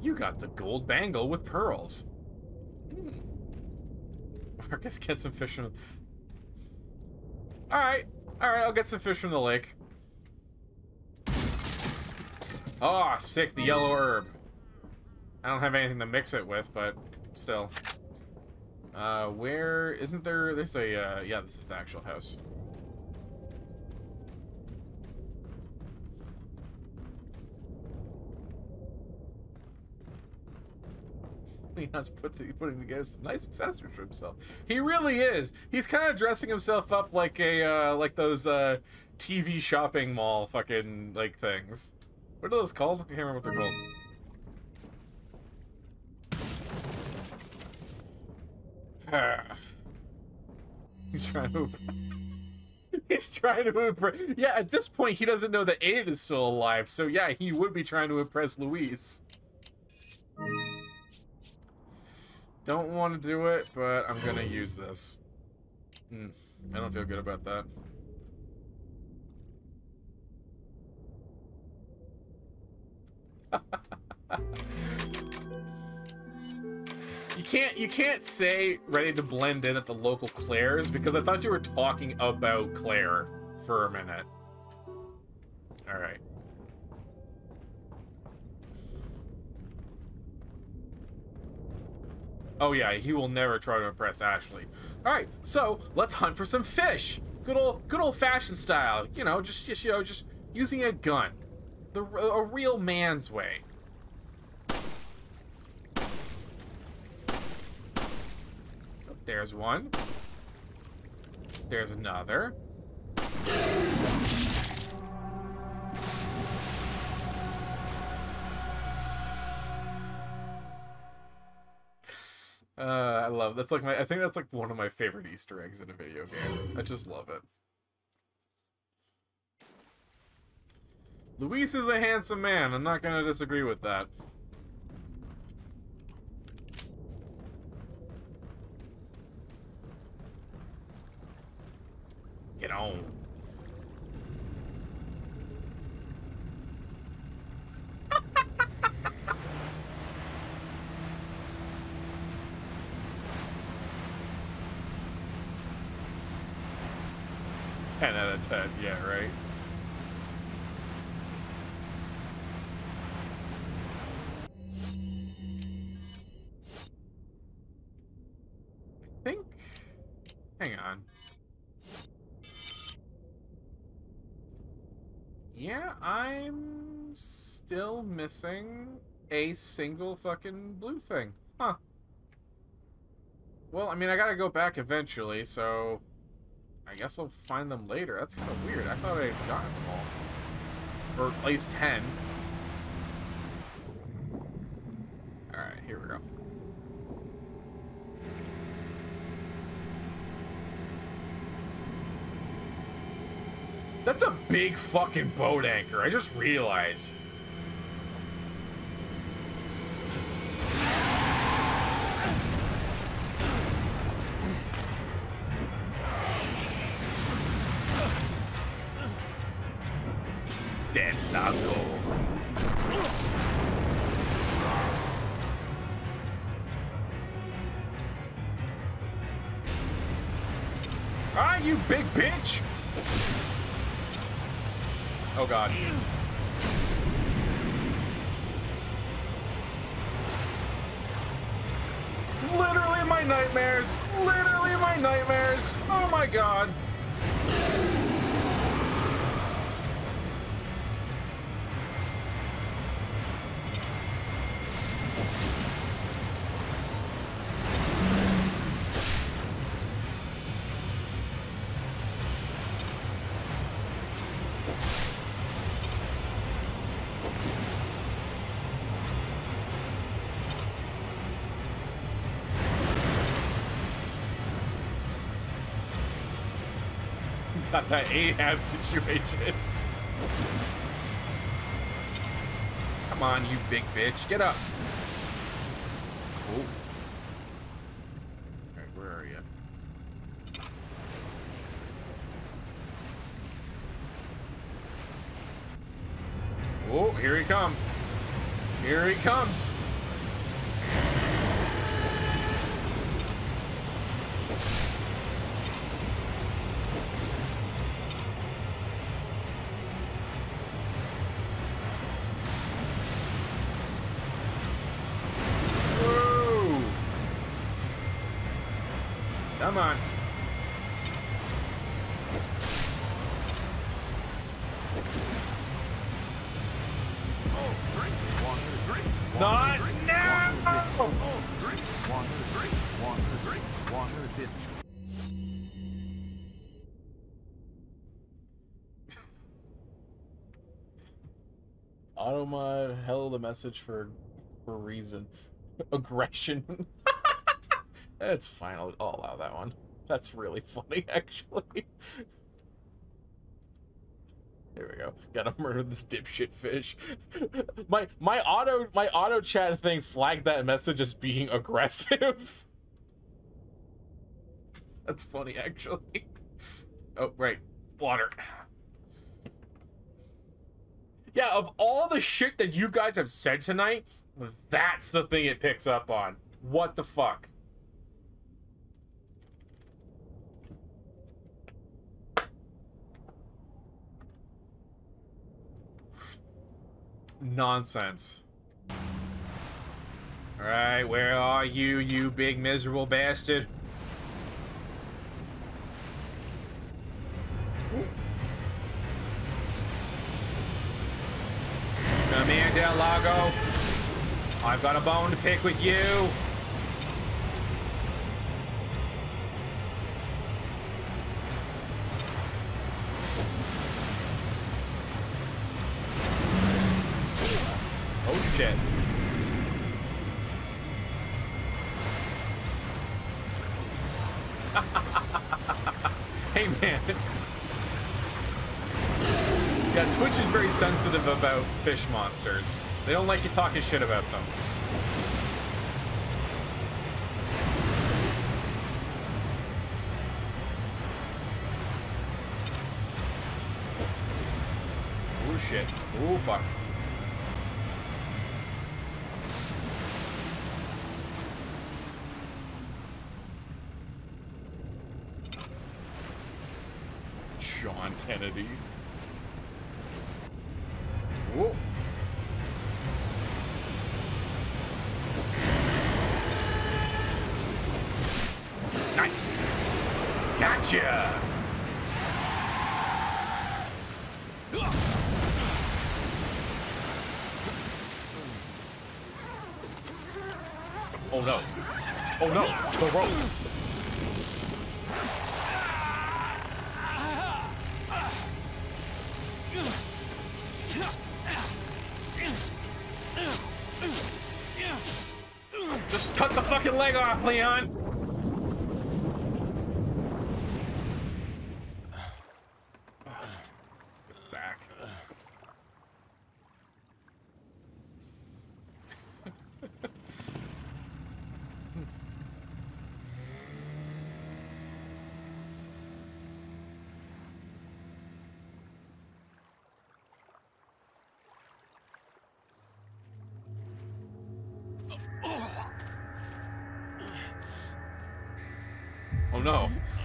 You got the gold bangle with pearls. Marcus, get some fish from... Alright. Alright, I'll get some fish from the lake. Oh, sick, the yellow herb. I don't have anything to mix it with, but still. Uh, where... Isn't there... There's a... Uh, yeah, this is the actual house. Leon's put putting together some nice accessories for himself. He really is. He's kind of dressing himself up like a uh, like those uh, TV shopping mall fucking like things. What are those called? I can't remember what they're called. He's trying to. He's trying to impress. Yeah, at this point, he doesn't know that Aiden is still alive. So yeah, he would be trying to impress Luis. Don't want to do it, but I'm gonna use this. Hmm, I don't feel good about that. you can't you can't say ready to blend in at the local Claire's because I thought you were talking about Claire for a minute. All right. Oh yeah, he will never try to impress Ashley. All right, so let's hunt for some fish. Good old, good old fashioned style. You know, just, just you know, just using a gun, the a real man's way. There's one. There's another. Uh, I love that's like my I think that's like one of my favorite Easter eggs in a video game. I just love it. Luis is a handsome man. I'm not gonna disagree with that. Get on. 10 out of 10, yeah, right? I think... Hang on. Yeah, I'm still missing a single fucking blue thing. Huh. Well, I mean, I gotta go back eventually, so I guess I'll find them later. That's kind of weird. I thought I had gotten them all. Or at least 10. Alright, here we go. That's a big fucking boat anchor. I just realized. not the Ahab situation. Come on, you big bitch. Get up. Oh. Cool. Alright, where are you? Oh, here he comes. Here he comes. AutoMod held a message for for reason. Aggression. That's fine. I'll, I'll allow that one. That's really funny, actually. There we go. Gotta murder this dipshit fish. my my auto my auto chat thing flagged that message as being aggressive. That's funny, actually. Oh, right. Water. Yeah, of all the shit that you guys have said tonight, that's the thing it picks up on. What the fuck? Nonsense. Alright, where are you, you big miserable bastard? Lago. I've got a bone to pick with you. Oh shit. hey man. Yeah, Twitch is very sensitive about fish monsters. They don't like you talking shit about them. Oh shit. Oh fuck. John Kennedy. Whoa. Nice. Gotcha. Oh no. Oh no. The rope. Just cut the fucking leg off, Leon.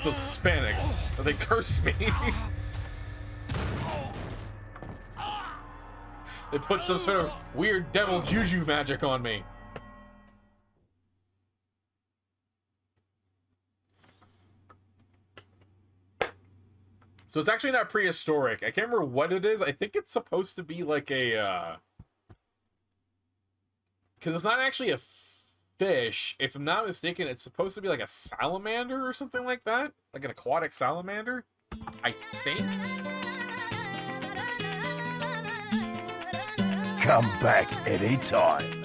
Those Hispanics. They cursed me. they put some sort of weird devil juju magic on me. So it's actually not prehistoric. I can't remember what it is. I think it's supposed to be like a uh because it's not actually a fish. If I'm not mistaken, it's supposed to be like a salamander or something like that, like an aquatic salamander. I think. Come back anytime.